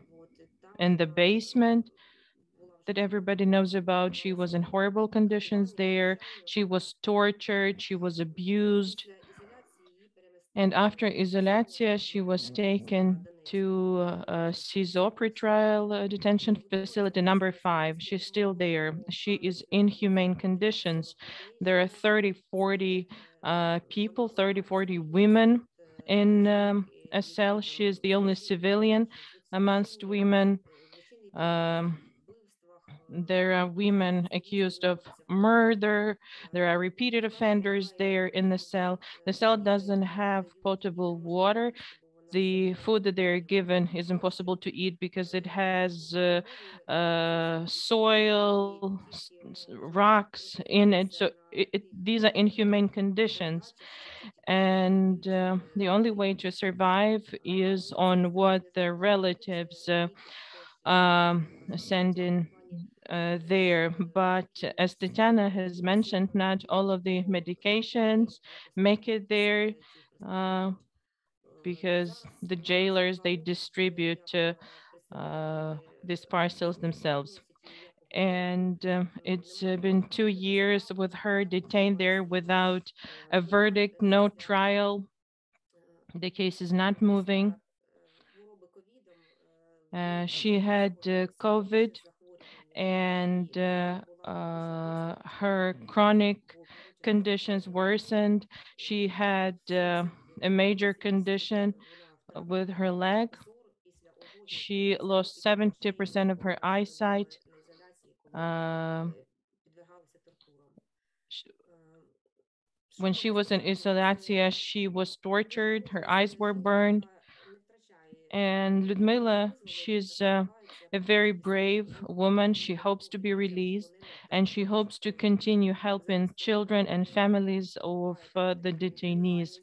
in the basement that everybody knows about. She was in horrible conditions there. She was tortured. She was abused. And after Izolyatsia, she was taken to uh, SIZO trial uh, detention facility number five. She's still there. She is in humane conditions. There are 30, 40 uh, people, 30, 40 women in um, a cell. She is the only civilian amongst women. Um, there are women accused of murder. There are repeated offenders there in the cell. The cell doesn't have potable water. The food that they're given is impossible to eat because it has uh, uh, soil, rocks in it. So it, it, these are inhumane conditions. And uh, the only way to survive is on what their relatives uh, um, send in uh, there. But as Tatiana has mentioned, not all of the medications make it there uh, because the jailers, they distribute uh, these parcels themselves. And um, it's uh, been two years with her detained there without a verdict, no trial. The case is not moving. Uh, she had uh, COVID and uh, uh, her chronic conditions worsened. She had uh, a major condition with her leg. She lost 70% of her eyesight. Uh, when she was in Izolyatsia, she was tortured, her eyes were burned. And Liudmyla, she's uh, a very brave woman. She hopes to be released and she hopes to continue helping children and families of uh, the detainees.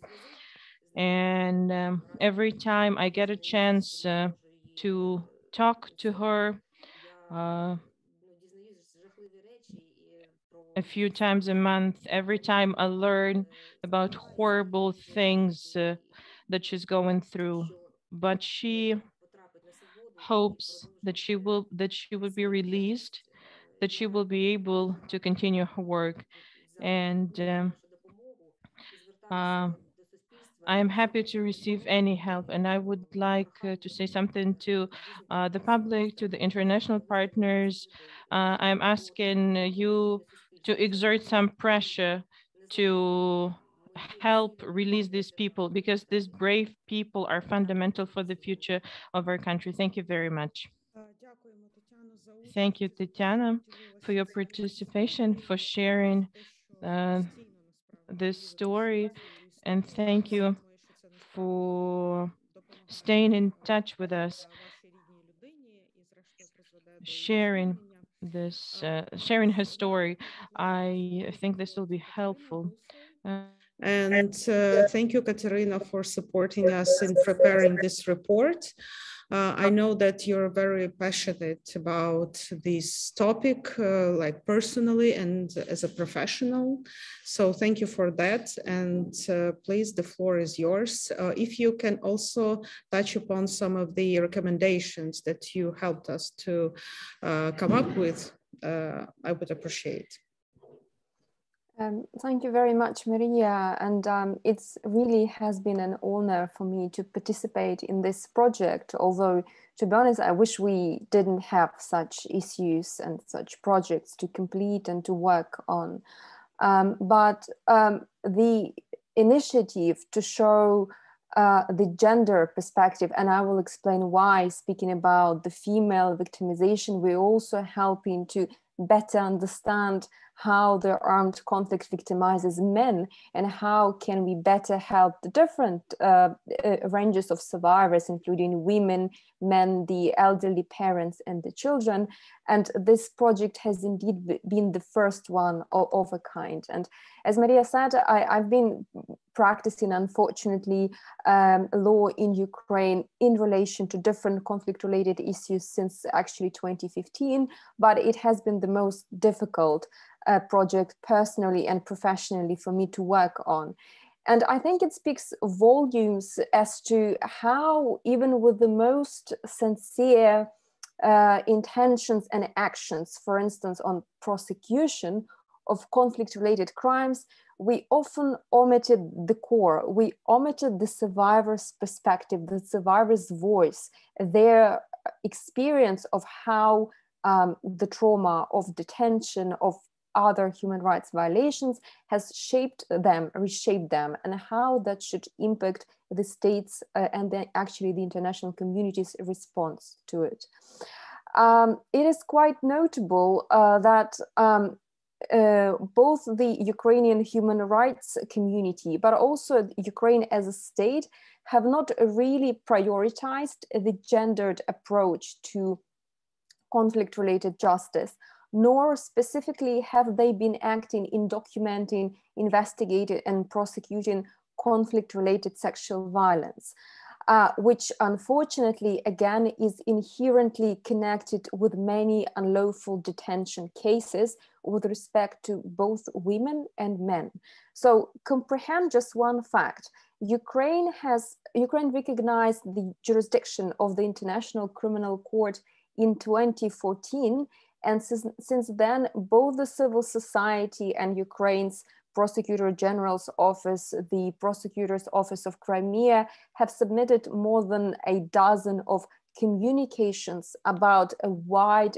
And um, every time I get a chance uh, to talk to her, uh, a few times a month, every time I learn about horrible things uh, that she's going through. But she hopes that she will that she will be released, that she will be able to continue her work. And um, uh, I am happy to receive any help. And I would like uh, to say something to uh, the public, to the international partners. Uh, I'm asking you to exert some pressure to help release these people because these brave people are fundamental for the future of our country. Thank you very much. Thank you, Tatiana, for your participation, for sharing uh, this story, and thank you for staying in touch with us, sharing this, uh, sharing her story. I think this will be helpful. Uh, and uh, thank you, Kateryna, for supporting us in preparing this report. Uh, I know that you're very passionate about this topic, uh, like personally and as a professional. So thank you for that. And uh, please, the floor is yours. Uh, if you can also touch upon some of the recommendations that you helped us to uh, come up with, uh, I would appreciate. Um, thank you very much, Maria. And um, it's really has been an honor for me to participate in this project. Although, to be honest, I wish we didn't have such issues and such projects to complete and to work on. Um, but um, the initiative to show uh, the gender perspective, and I will explain why, speaking about the female victimization, we're also helping to better understand how the armed conflict victimizes men and how can we better help the different uh, uh, ranges of survivors, including women, men, the elderly parents and the children. And this project has indeed been the first one of, of a kind. And as Maria said, I, have been practicing, unfortunately, um, law in Ukraine in relation to different conflict related issues since actually 2015, but it has been the most difficult uh, project personally and professionally for me to work on. And I think it speaks volumes as to how, even with the most sincere uh, intentions and actions, for instance, on prosecution of conflict related crimes, we often omitted the core. We omitted the survivor's perspective, the survivor's voice, their experience of how um, the trauma of detention, of other human rights violations has shaped them, reshaped them, and how that should impact the states uh, and then actually the international community's response to it. Um, it is quite notable uh, that um, uh, both the Ukrainian human rights community, but also Ukraine as a state, have not really prioritized the gendered approach to conflict related justice nor specifically have they been acting in documenting, investigating, and prosecuting conflict related sexual violence. Uh, which unfortunately, again, is inherently connected with many unlawful detention cases with respect to both women and men. So comprehend just one fact. Ukraine has, Ukraine recognized the jurisdiction of the International Criminal Court in 2014 and since, since then, both the civil society and Ukraine's Prosecutor General's office, the Prosecutor's Office of Crimea have submitted more than a dozen of communications about a wide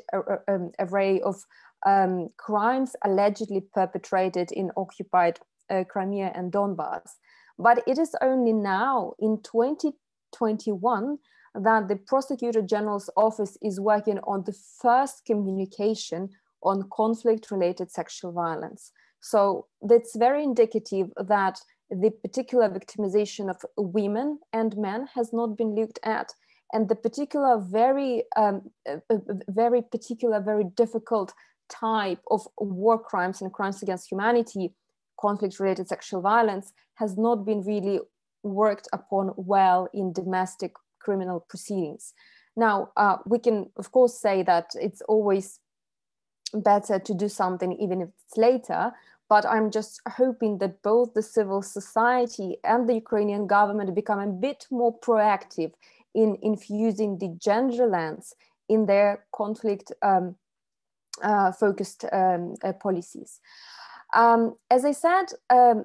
array of um, crimes allegedly perpetrated in occupied uh, Crimea and Donbass. But it is only now in 2021 that the Prosecutor General's office is working on the first communication on conflict related sexual violence. So that's very indicative that the particular victimization of women and men has not been looked at. And the particular, very, um, very particular, very difficult type of war crimes and crimes against humanity, conflict related sexual violence, has not been really worked upon well in domestic criminal proceedings. Now, uh, we can, of course, say that it's always better to do something even if it's later, but I'm just hoping that both the civil society and the Ukrainian government become a bit more proactive in infusing the gender lens in their conflict um, uh, focused um, uh, policies. Um, as I said, um,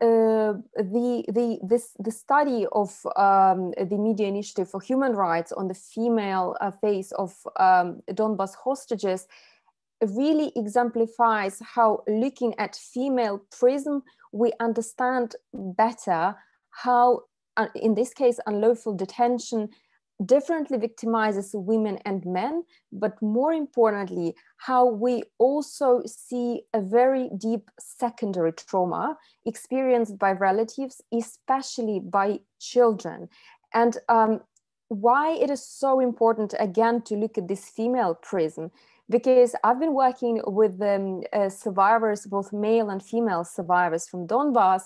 uh, the the this the study of um, the media initiative for human rights on the female uh, face of um, Donbas hostages really exemplifies how looking at female prism we understand better how uh, in this case unlawful detention differently victimizes women and men, but more importantly, how we also see a very deep secondary trauma experienced by relatives, especially by children. And um, why it is so important, again, to look at this female prism, because I've been working with um, uh, survivors, both male and female survivors from Donbass,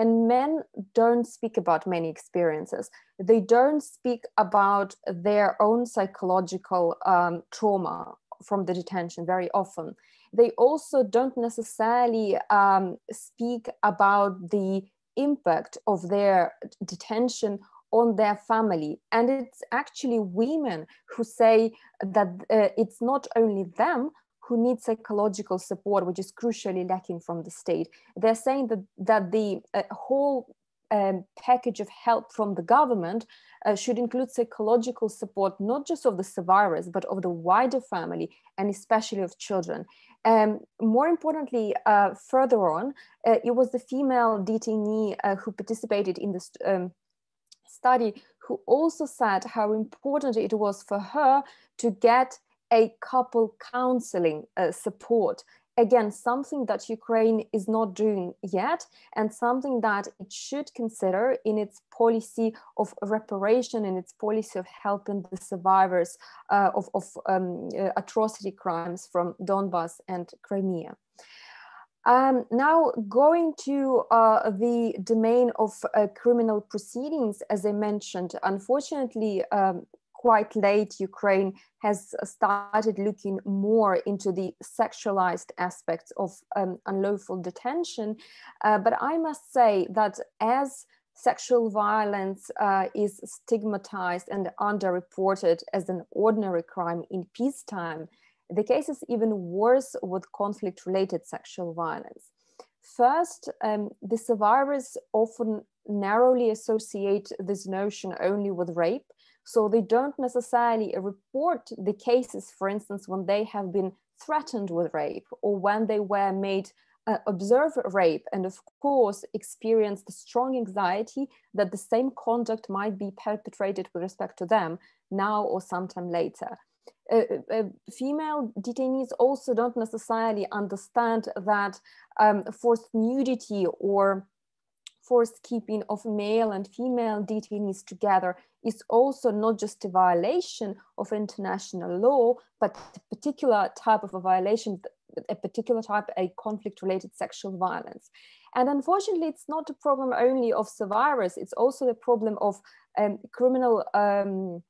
and men don't speak about many experiences. They don't speak about their own psychological um, trauma from the detention very often. They also don't necessarily um, speak about the impact of their detention on their family. And it's actually women who say that uh, it's not only them who need psychological support, which is crucially lacking from the state. They're saying that, that the uh, whole um, package of help from the government uh, should include psychological support, not just of the survivors, but of the wider family and especially of children. Um, more importantly, uh, further on, uh, it was the female detainee uh, who participated in this um, study who also said how important it was for her to get a couple counseling uh, support again, something that Ukraine is not doing yet, and something that it should consider in its policy of reparation, in its policy of helping the survivors uh, of, of um, uh, atrocity crimes from Donbass and Crimea. Um, now, going to uh, the domain of uh, criminal proceedings, as I mentioned, unfortunately, um, quite late, Ukraine has started looking more into the sexualized aspects of um, unlawful detention. Uh, but I must say that as sexual violence uh, is stigmatized and underreported as an ordinary crime in peacetime, the case is even worse with conflict related sexual violence. First, um, the survivors often narrowly associate this notion only with rape. So they don't necessarily report the cases, for instance, when they have been threatened with rape or when they were made uh, observe rape and of course experience the strong anxiety that the same conduct might be perpetrated with respect to them now or sometime later. Uh, uh, female detainees also don't necessarily understand that um, forced nudity or forced keeping of male and female detainees together is also not just a violation of international law, but a particular type of a violation, a particular type, a conflict related sexual violence. And unfortunately, it's not a problem only of survivors, it's also a problem of um, criminal um,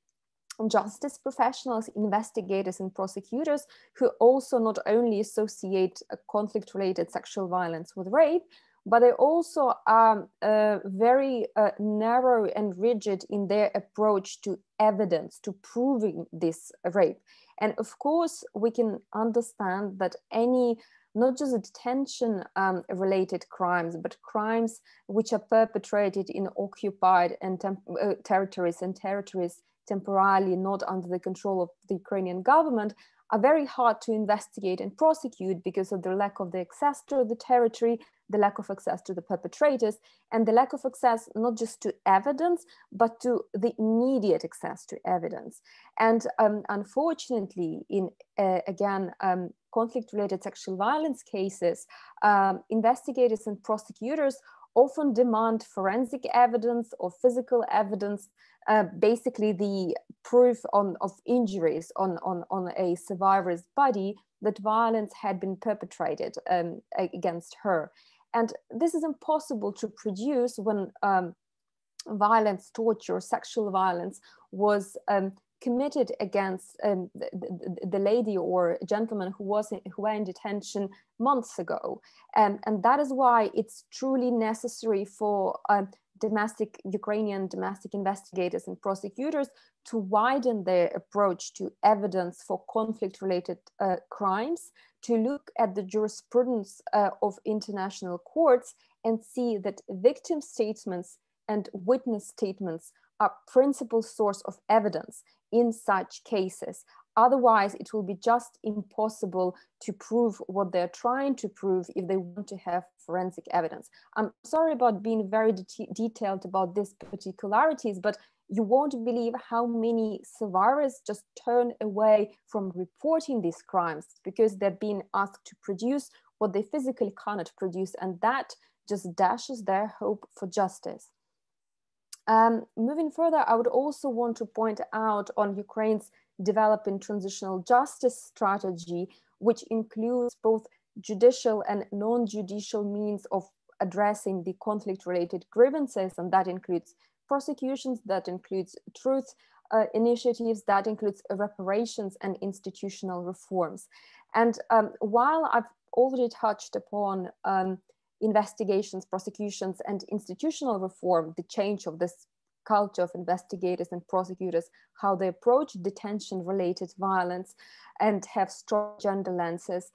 justice professionals, investigators, and prosecutors who also not only associate conflict related sexual violence with rape, but they also are uh, very uh, narrow and rigid in their approach to evidence, to proving this rape. And of course, we can understand that any not just detention um, related crimes, but crimes which are perpetrated in occupied and uh, territories and territories temporarily not under the control of the Ukrainian government are very hard to investigate and prosecute because of the lack of the access to the territory, the lack of access to the perpetrators, and the lack of access not just to evidence, but to the immediate access to evidence. And um, unfortunately, in uh, again, um, conflict-related sexual violence cases, um, investigators and prosecutors often demand forensic evidence or physical evidence uh, basically the proof on, of injuries on, on, on a survivor's body that violence had been perpetrated um, against her. And this is impossible to produce when um, violence, torture, sexual violence was um, committed against um, the, the, the, lady or gentleman who was in, who were in detention months ago, and and that is why it's truly necessary for um, domestic Ukrainian domestic investigators and prosecutors to widen their approach to evidence for conflict-related uh, crimes, to look at the jurisprudence uh, of international courts and see that victim statements and witness statements are principal source of evidence in such cases. Otherwise, it will be just impossible to prove what they're trying to prove if they want to have forensic evidence. I'm sorry about being very de detailed about these particularities, but you won't believe how many survivors just turn away from reporting these crimes because they're being asked to produce what they physically cannot produce, and that just dashes their hope for justice. Um, moving further, I would also want to point out on Ukraine's developing transitional justice strategy, which includes both judicial and non-judicial means of addressing the conflict-related grievances, and that includes prosecutions, that includes truth uh, initiatives, that includes reparations and institutional reforms. And um, while I've already touched upon um, investigations, prosecutions, and institutional reform, the change of this culture of investigators and prosecutors, how they approach detention related violence and have strong gender lenses.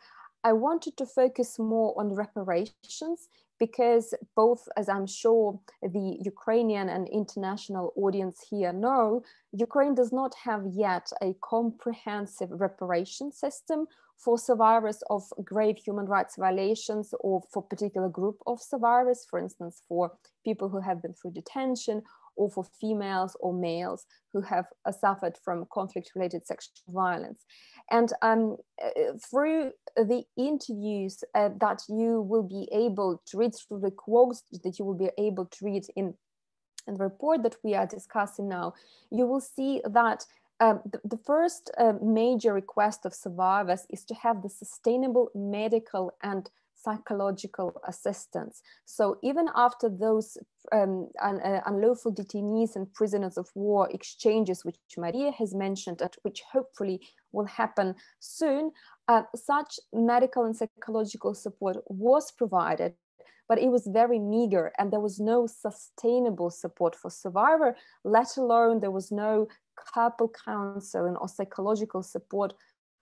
I wanted to focus more on reparations because both, as I'm sure the Ukrainian and international audience here know, Ukraine does not have yet a comprehensive reparation system for survivors of grave human rights violations or for particular group of survivors, for instance, for people who have been through detention or for females or males who have uh, suffered from conflict-related sexual violence. And um, uh, through the interviews uh, that you will be able to read, through the quotes that you will be able to read in, in the report that we are discussing now, you will see that um, the, the, first uh, major request of survivors is to have the sustainable medical and psychological assistance. So even after those um, un, uh, unlawful detainees and prisoners of war exchanges, which Maria has mentioned, and which hopefully will happen soon, uh, such medical and psychological support was provided but it was very meager and there was no sustainable support for survivor let alone there was no couple counseling or psychological support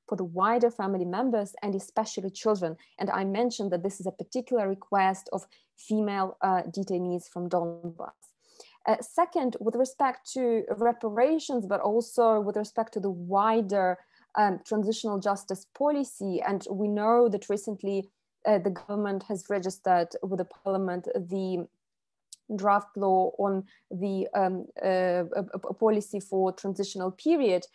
for the wider family members and especially children. And I mentioned that this is a particular request of female uh, detainees from Donbass. Uh, second, with respect to reparations, but also with respect to the wider um, transitional justice policy, and we know that recently uh, the government has registered with the parliament the draft law on the um, uh, policy for transitional period,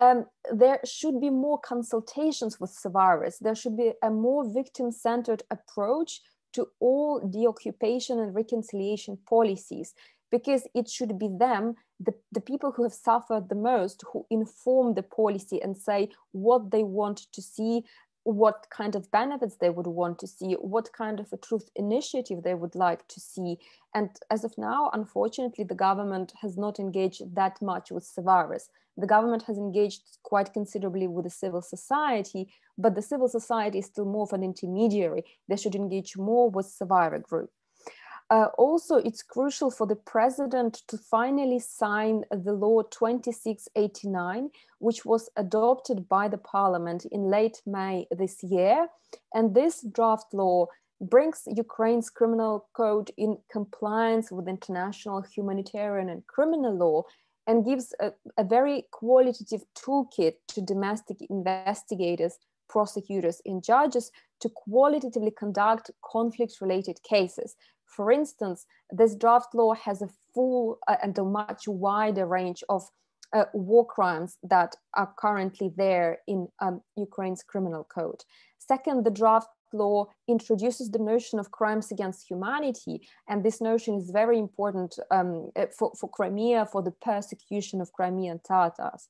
um, there should be more consultations with survivors. There should be a more victim-centered approach to all deoccupation and reconciliation policies because it should be them, the, the people who have suffered the most, who inform the policy and say what they want to see what kind of benefits they would want to see, what kind of a truth initiative they would like to see. And as of now, unfortunately, the government has not engaged that much with survivors. The government has engaged quite considerably with the civil society, but the civil society is still more of an intermediary. They should engage more with survivor group. Uh, also, it's crucial for the president to finally sign the law 2689, which was adopted by the parliament in late May this year. And this draft law brings Ukraine's criminal code in compliance with international humanitarian and criminal law and gives a, a very qualitative toolkit to domestic investigators, prosecutors, and judges to qualitatively conduct conflict related cases for instance, this draft law has a full uh, and a much wider range of uh, war crimes that are currently there in um, Ukraine's criminal code. Second, the draft law introduces the notion of crimes against humanity, and this notion is very important um, uh, for, for Crimea, for the persecution of Crimean Tatars.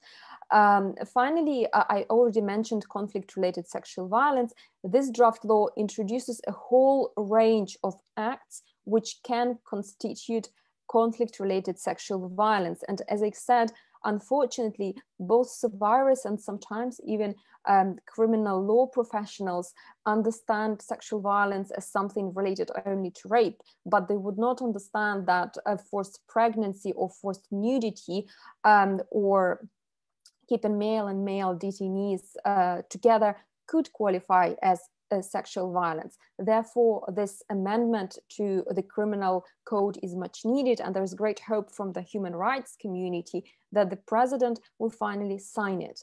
Um, finally, I already mentioned conflict-related sexual violence. This draft law introduces a whole range of acts which can constitute conflict-related sexual violence. And as I said, unfortunately, both survivors and sometimes even um, criminal law professionals understand sexual violence as something related only to rape, but they would not understand that a forced pregnancy or forced nudity um, or keeping male and male detainees uh, together could qualify as uh, sexual violence. Therefore, this amendment to the criminal code is much needed, and there's great hope from the human rights community that the president will finally sign it.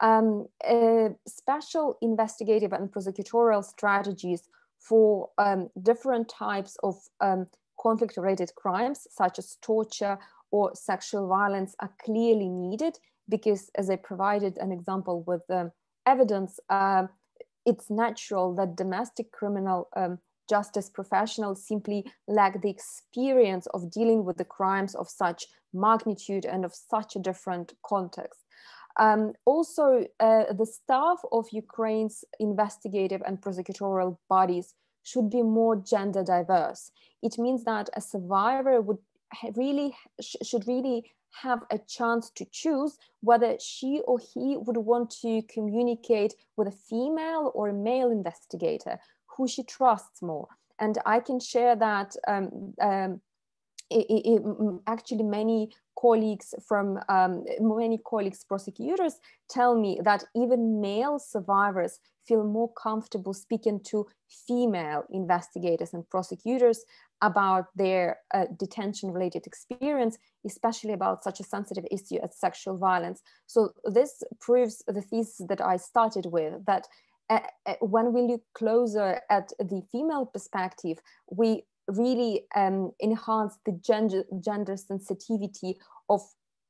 Um, uh, special investigative and prosecutorial strategies for um, different types of um, conflict-related crimes, such as torture or sexual violence, are clearly needed because, as I provided an example with the evidence, uh, it's natural that domestic criminal um, justice professionals simply lack the experience of dealing with the crimes of such magnitude and of such a different context. Um, also, uh, the staff of Ukraine's investigative and prosecutorial bodies should be more gender diverse. It means that a survivor would really sh should really have a chance to choose whether she or he would want to communicate with a female or a male investigator, who she trusts more. And I can share that um, um, it, it, actually many colleagues from um, many colleagues prosecutors tell me that even male survivors feel more comfortable speaking to female investigators and prosecutors about their uh, detention related experience, especially about such a sensitive issue as sexual violence. So this proves the thesis that I started with that uh, uh, when we look closer at the female perspective, we really um, enhance the gender, gender sensitivity of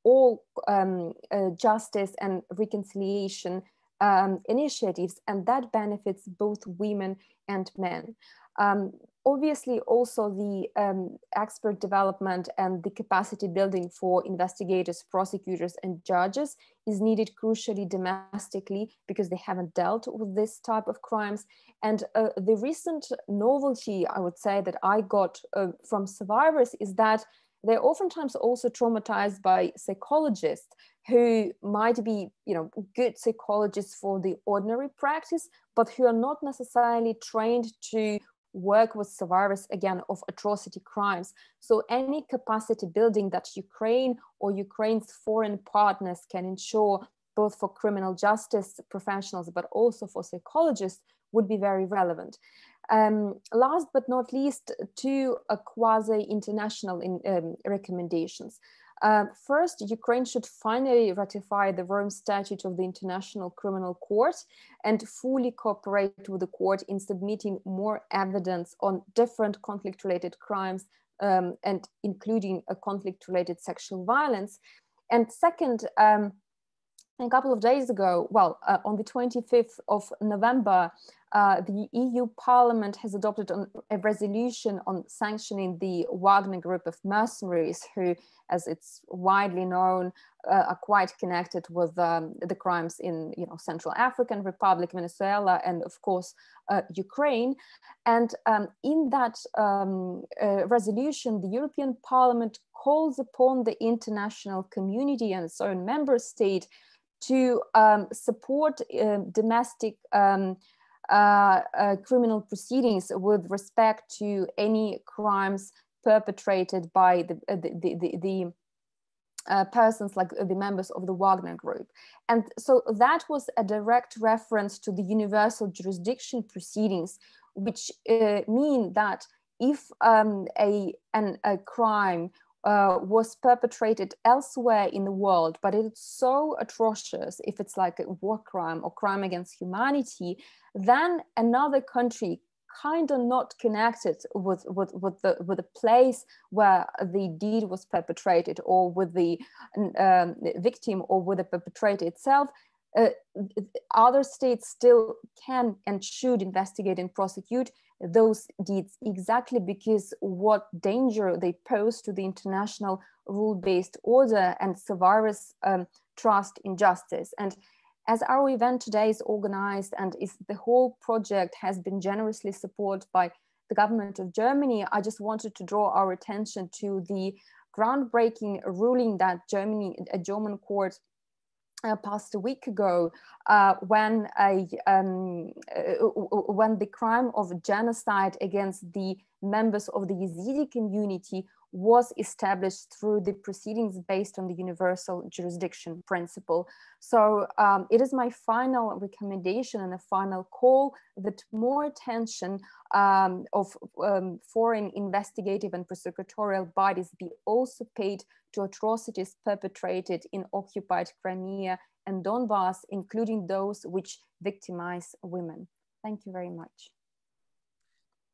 all um, uh, justice and reconciliation um, initiatives, and that benefits both women and men. Um, obviously, also the um, expert development and the capacity building for investigators, prosecutors, and judges is needed crucially domestically because they haven't dealt with this type of crimes. And uh, the recent novelty, I would say, that I got uh, from survivors is that they're oftentimes also traumatized by psychologists who might be you know good psychologists for the ordinary practice but who are not necessarily trained to work with survivors again of atrocity crimes so any capacity building that ukraine or ukraine's foreign partners can ensure both for criminal justice professionals but also for psychologists would be very relevant um, last but not least, two uh, quasi-international um, recommendations. Uh, first, Ukraine should finally ratify the Rome Statute of the International Criminal Court and fully cooperate with the court in submitting more evidence on different conflict-related crimes um, and including a conflict-related sexual violence. And second, um, a couple of days ago, well, uh, on the 25th of November, uh, the EU Parliament has adopted an, a resolution on sanctioning the Wagner Group of mercenaries, who, as it's widely known, uh, are quite connected with um, the crimes in, you know, Central African Republic, Venezuela, and of course uh, Ukraine. And um, in that um, uh, resolution, the European Parliament calls upon the international community and its own member state to um, support uh, domestic um, uh, uh, criminal proceedings with respect to any crimes perpetrated by the, uh, the, the, the, uh, persons like the members of the Wagner group. And so that was a direct reference to the universal jurisdiction proceedings, which uh, mean that if um, a, an, a crime uh, was perpetrated elsewhere in the world, but it's so atrocious if it's like a war crime or crime against humanity, then another country kind of not connected with, with, with, the, with the place where the deed was perpetrated or with the um, victim or with the perpetrator itself, uh, other states still can and should investigate and prosecute those deeds exactly because what danger they pose to the international rule-based order and survivors um, trust in justice. And as our event today is organized and is the whole project has been generously supported by the government of Germany, I just wanted to draw our attention to the groundbreaking ruling that Germany, a German court uh, passed a week ago uh, when a um, uh, when the crime of genocide against the members of the Yazidi community was established through the proceedings based on the universal jurisdiction principle. So um, it is my final recommendation and a final call that more attention um, of um, foreign investigative and prosecutorial bodies be also paid to atrocities perpetrated in occupied Crimea and Donbass, including those which victimize women. Thank you very much.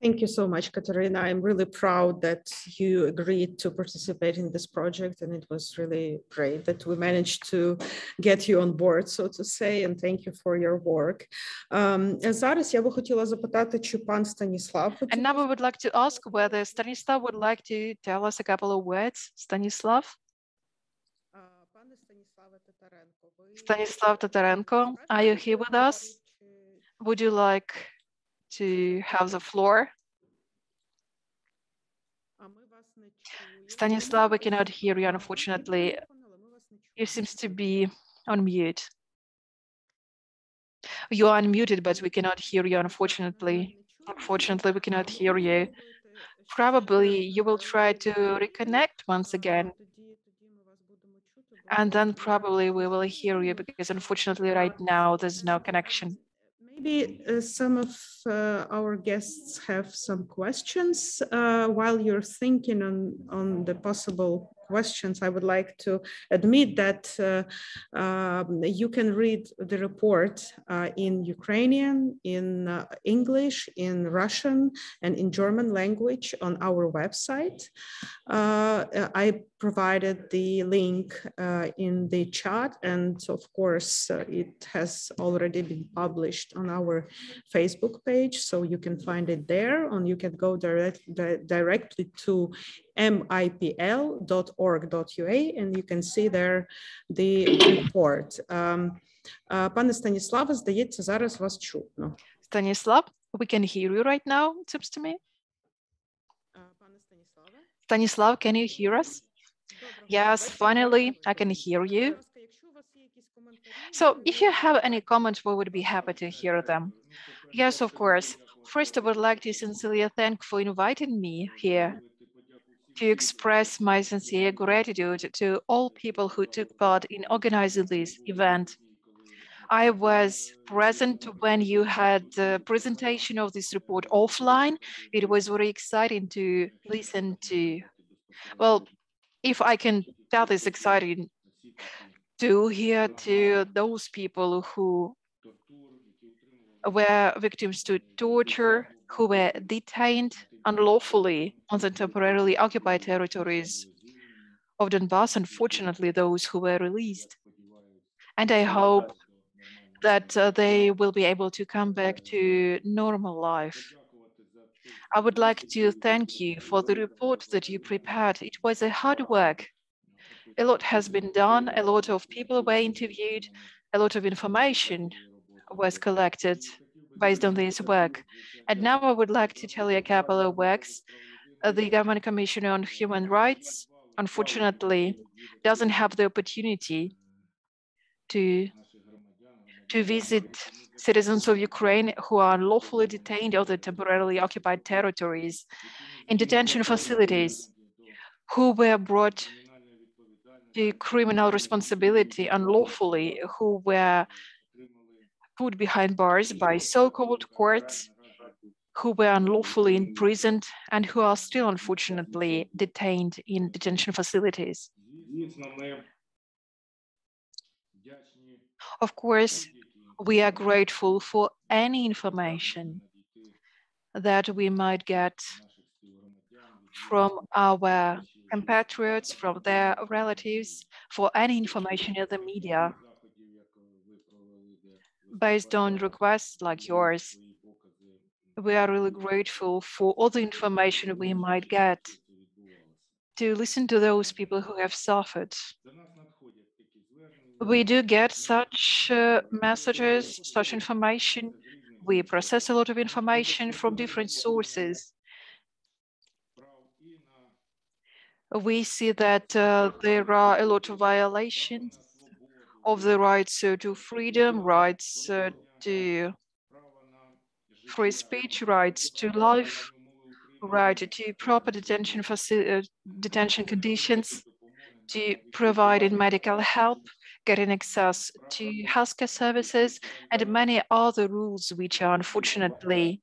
Thank you so much, Kateryna. I'm really proud that you agreed to participate in this project, and it was really great that we managed to get you on board, so to say, and thank you for your work. Um. And now we would like to ask whether Stanislav would like to tell us a couple of words. Stanislav? Uh, Stanislav Tatarenko, are you here with us? Would you like to have the floor? Stanislav, we cannot hear you, unfortunately. You seems to be on mute. You are unmuted, but we cannot hear you, unfortunately. Unfortunately, we cannot hear you. Probably you will try to reconnect once again. And then probably we will hear you because unfortunately right now there's no connection. Maybe uh, some of uh, our guests have some questions uh, while you're thinking on, on the possible questions, I would like to admit that uh, um, you can read the report uh, in Ukrainian, in uh, English, in Russian, and in German language on our website. Uh, I provided the link uh, in the chat, and of course, uh, it has already been published on our Facebook page, so you can find it there, and you can go direct, di directly to mipl.org.ua, and you can see there the report. Um, uh, Пане Станіславе, здається, зараз вас чутно. Stanislav, we can hear you right now, it seems to me. Пане Станіславе? Stanislav, can you hear us? Yes, finally, I can hear you. So if you have any comments, we would be happy to hear them. Yes, of course. First, I would like to sincerely thank for inviting me here to express my sincere gratitude to all people who took part in organizing this event. I was present when you had the presentation of this report offline. It was very exciting to listen to. Well, if I can tell this exciting to hear to those people who were victims to torture, who were detained unlawfully on the temporarily occupied territories of Donbass, unfortunately, those who were released. And I hope that uh, they will be able to come back to normal life. I would like to thank you for the report that you prepared. It was a hard work. A lot has been done, a lot of people were interviewed, a lot of information was collected based on this work. And now I would like to tell you a couple of works. Uh, the Government Commission on Human Rights, unfortunately, doesn't have the opportunity to, to visit citizens of Ukraine who are unlawfully detained or the temporarily occupied territories in detention facilities, who were brought to criminal responsibility unlawfully, who were put behind bars by so-called courts, who were unlawfully imprisoned and who are still unfortunately detained in detention facilities. Of course, we are grateful for any information that we might get from our compatriots, from their relatives, for any information in the media based on requests like yours. We are really grateful for all the information we might get to listen to those people who have suffered. We do get such uh, messages, such information. We process a lot of information from different sources. We see that uh, there are a lot of violations of the rights uh, to freedom, rights uh, to free speech, rights to life, right to proper detention, uh, detention conditions, to providing medical help, getting access to healthcare services, and many other rules which are unfortunately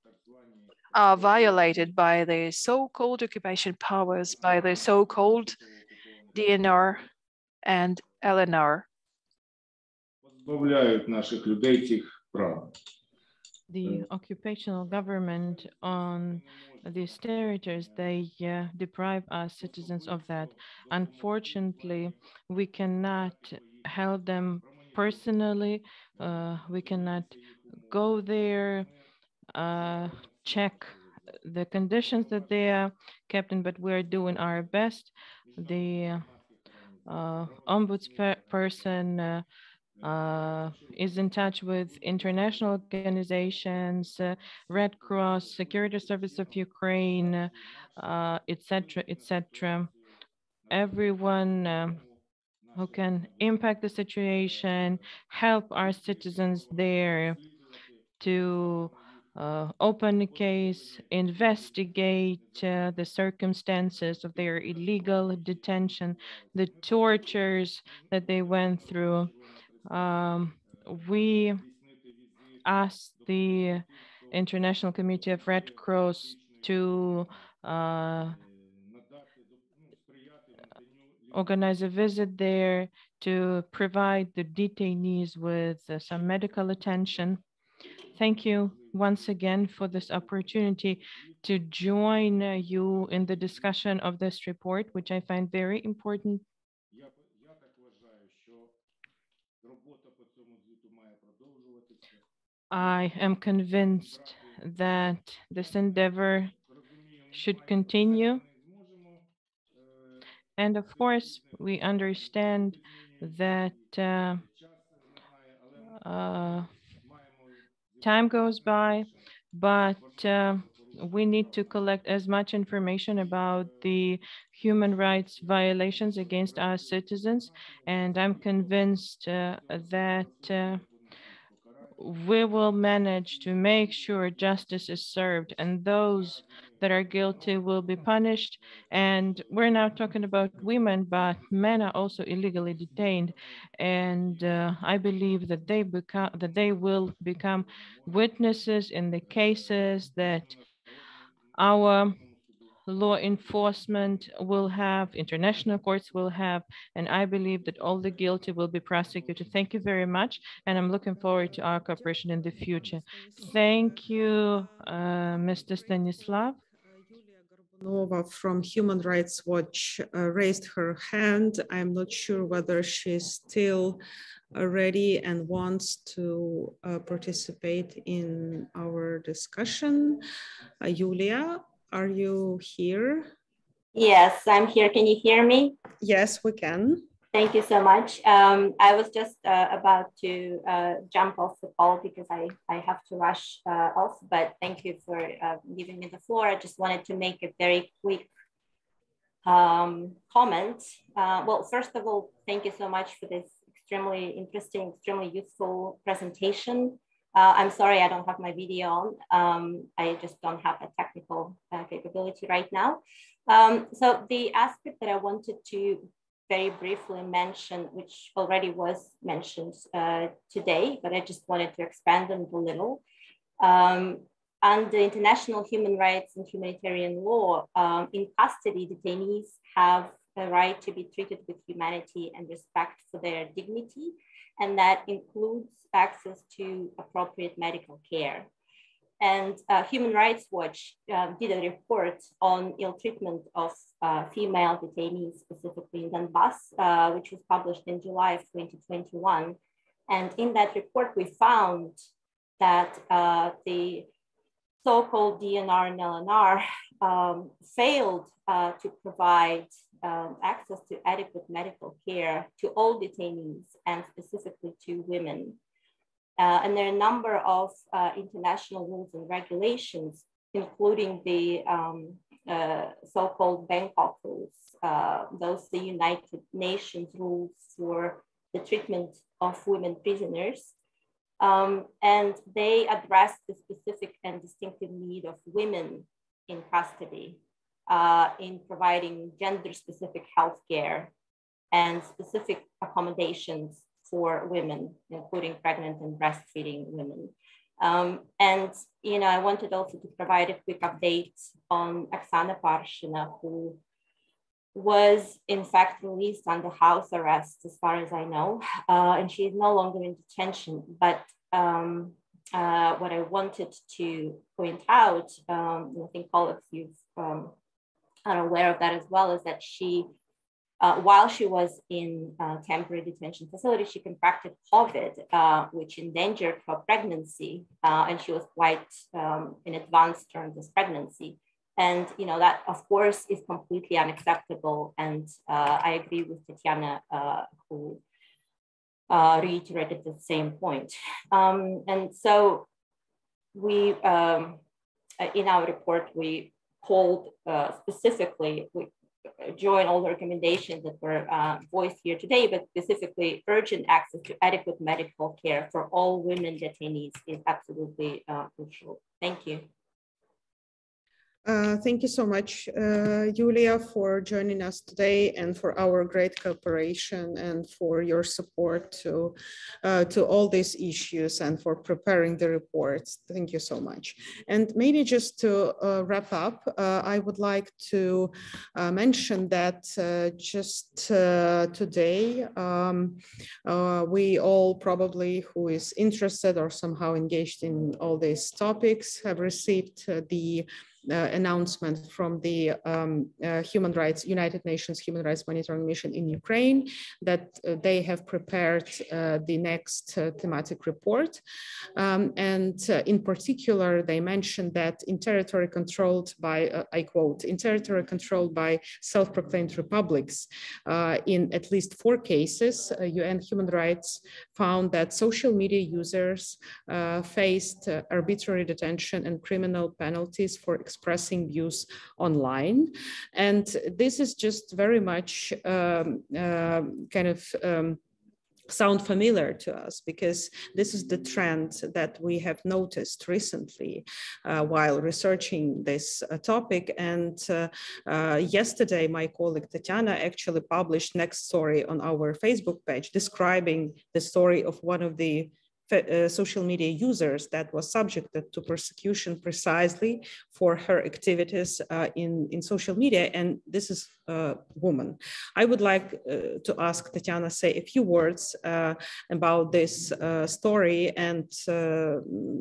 are violated by the so-called occupation powers, by the so-called DNR and LNR позбавляють наших людей цих прав. The occupational government on these territories, they uh, deprive us citizens of that. Unfortunately, we cannot help them personally. Uh, we cannot go there, uh, check the conditions that they are kept in, but we're doing our best. The uh, ombudsperson uh, is in touch with international organizations, uh, Red Cross, Security Service of Ukraine, etc., uh, etc. Everyone um, who can impact the situation, help our citizens there to uh, open a case, investigate uh, the circumstances of their illegal detention, the tortures that they went through, um, we asked the International Committee of Red Cross to uh, organize a visit there to provide the detainees with uh, some medical attention. Thank you once again for this opportunity to join uh, you in the discussion of this report, which I find very important. I am convinced that this endeavor should continue. And of course, we understand that uh, uh, time goes by, but uh, we need to collect as much information about the human rights violations against our citizens. And I'm convinced uh, that uh, we will manage to make sure justice is served and those that are guilty will be punished. And we're now talking about women, but men are also illegally detained. And uh, I believe that they become that they will become witnesses in the cases that our law enforcement will have, international courts will have, and I believe that all the guilty will be prosecuted. Thank you very much, and I'm looking forward to our cooperation in the future. Thank you, uh, Mr. Stanislav. Nova from Human Rights Watch uh, raised her hand. I'm not sure whether she's still ready and wants to uh, participate in our discussion. Uh, Julia, are you here? Yes, I'm here. Can you hear me? Yes, we can. Thank you so much. Um, I was just uh, about to uh, jump off the call because I, I have to rush uh, off, but thank you for uh, giving me the floor. I just wanted to make a very quick um, comment. Uh, well, first of all, thank you so much for this extremely interesting, extremely useful presentation. Uh, I'm sorry I don't have my video on. Um, I just don't have a technical uh, capability right now. Um, so the aspect that I wanted to very briefly mention, which already was mentioned uh, today, but I just wanted to expand on it a little. Um, under international human rights and humanitarian law, um, in custody, detainees have the right to be treated with humanity and respect for their dignity and that includes access to appropriate medical care. And uh, Human Rights Watch uh, did a report on ill treatment of uh, female detainees, specifically in Donbass, uh, which was published in July of 2021. And in that report, we found that uh, the so-called DNR and LNR um, failed uh, to provide um, access to adequate medical care to all detainees and specifically to women. Uh, and there are a number of uh, international rules and regulations, including the um, uh, so-called Bangkok rules, uh, those the United Nations rules for the treatment of women prisoners. Um, and they address the specific and distinctive need of women in custody uh, in providing gender specific healthcare and specific accommodations for women, including pregnant and breastfeeding women. Um, and, you know, I wanted also to provide a quick update on Oksana Parshina, who was in fact released under house arrest, as far as I know, uh, and she is no longer in detention. But um, uh, what I wanted to point out, um, I think all of you um, are aware of that as well, is that she, uh, while she was in uh, temporary detention facility, she contracted COVID, uh, which endangered her pregnancy, uh, and she was quite um, in advanced terms this pregnancy. And you know that, of course, is completely unacceptable. And uh, I agree with Tatiana, uh, who reiterated the same point. Um, and so we, um, in our report, we called uh, specifically, we join all the recommendations that were uh, voiced here today, but specifically urgent access to adequate medical care for all women detainees is absolutely uh, crucial. Thank you. Uh, thank you so much, uh, Julia, for joining us today and for our great cooperation and for your support to, uh, to all these issues and for preparing the reports. Thank you so much. And maybe just to uh, wrap up, uh, I would like to mention that just today, um, we all probably who is interested or somehow engaged in all these topics have received the Uh, announcement from the um, uh, Human Rights, United Nations Human Rights Monitoring Mission in Ukraine that uh, they have prepared uh, the next uh, thematic report. Um, and in particular, they mentioned that in territory controlled by, I quote, in territory controlled by self-proclaimed republics, in at least four cases, UN human rights found that social media users faced arbitrary detention and criminal penalties for expressing views online. And this is just very much um, uh, kind of um, sound familiar to us because this is the trend that we have noticed recently uh, while researching this uh, topic. And uh, uh yesterday, my colleague Tatiana actually published next story on our Facebook page describing the story of one of the uh, social media users that was subjected to persecution precisely for her activities uh, in, in social media. And this is a woman. I would like uh, to ask Tatiana say a few words uh, about this uh, story and uh,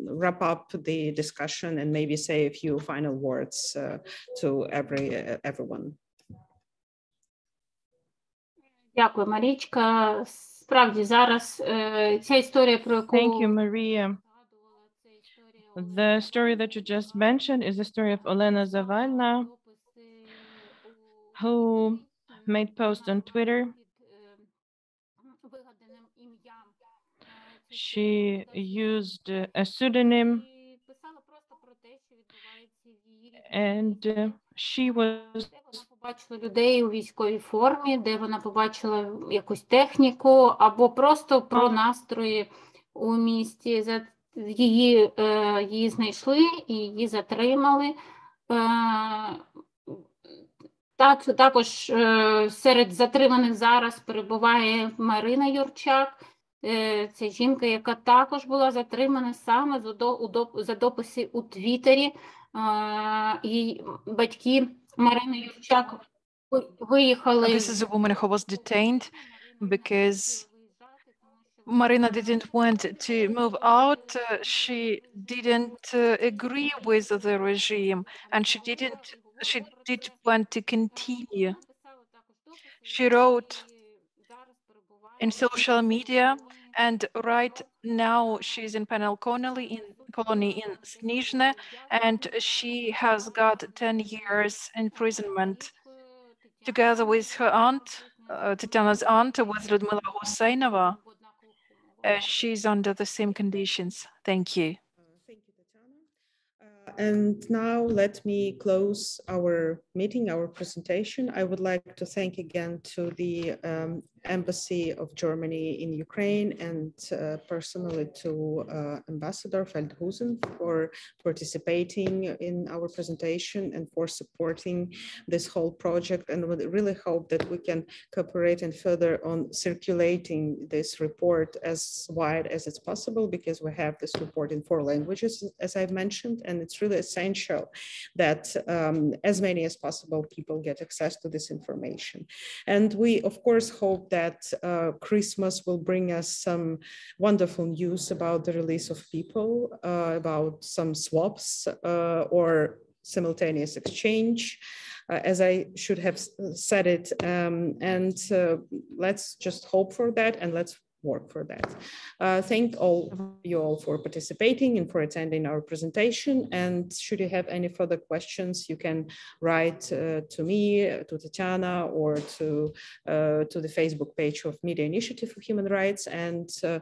wrap up the discussion and maybe say a few final words to every everyone. Дякую, Марічка. Справді зараз ця історія про яку Thank you, Maria. The story that you just mentioned is the story of Olena Zavalna, who made posts on Twitter. She used a pseudonym and she was побачила людей у військовій формі, де вона побачила якусь техніку, або просто про настрої у місті. Її е, її знайшли і її затримали. Е, так, Також е, серед затриманих зараз перебуває Марина Юрчак. Це жінка, яка також була затримана саме за дописи у Твіттері. Її батьки Марина Юрчак виїхали. This is a woman who was detained because Marina didn't want to move out. Uh, she didn't uh, agree with the regime and she didn't she did want to continue. She wrote in social media and right now she's in penal colony in colony in Snizhne, and she has got 10 years imprisonment together with her aunt, uh, Tatiana's aunt, with Liudmyla Huseinova. Uh, she's under the same conditions. Thank you. Thank you, Tatiana. Uh, and now let me close our meeting, our presentation. I would like to thank again to the um, Embassy of Germany in Ukraine and uh, personally to uh, Ambassador Feldhusen for participating in our presentation and for supporting this whole project. And we really hope that we can cooperate and further on circulating this report as wide as it's possible because we have this report in four languages, as I've mentioned, and it's really essential that um, as many as possible people get access to this information. And we, of course, hope that that uh, Christmas will bring us some wonderful news about the release of people, uh, about some swaps uh, or simultaneous exchange. Uh, as I should have said it. Um, and uh, let's just hope for that and let's work for that. Uh, thank all you all for participating and for attending our presentation. And should you have any further questions, you can write uh, to me, to Tatiana, or to, uh, to the Facebook page of Media Initiative for Human Rights. And uh,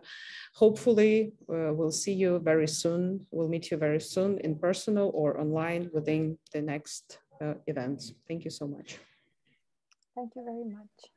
hopefully uh, we'll see you very soon. We'll meet you very soon in personal or online within the next uh, events. Thank you so much. Thank you very much.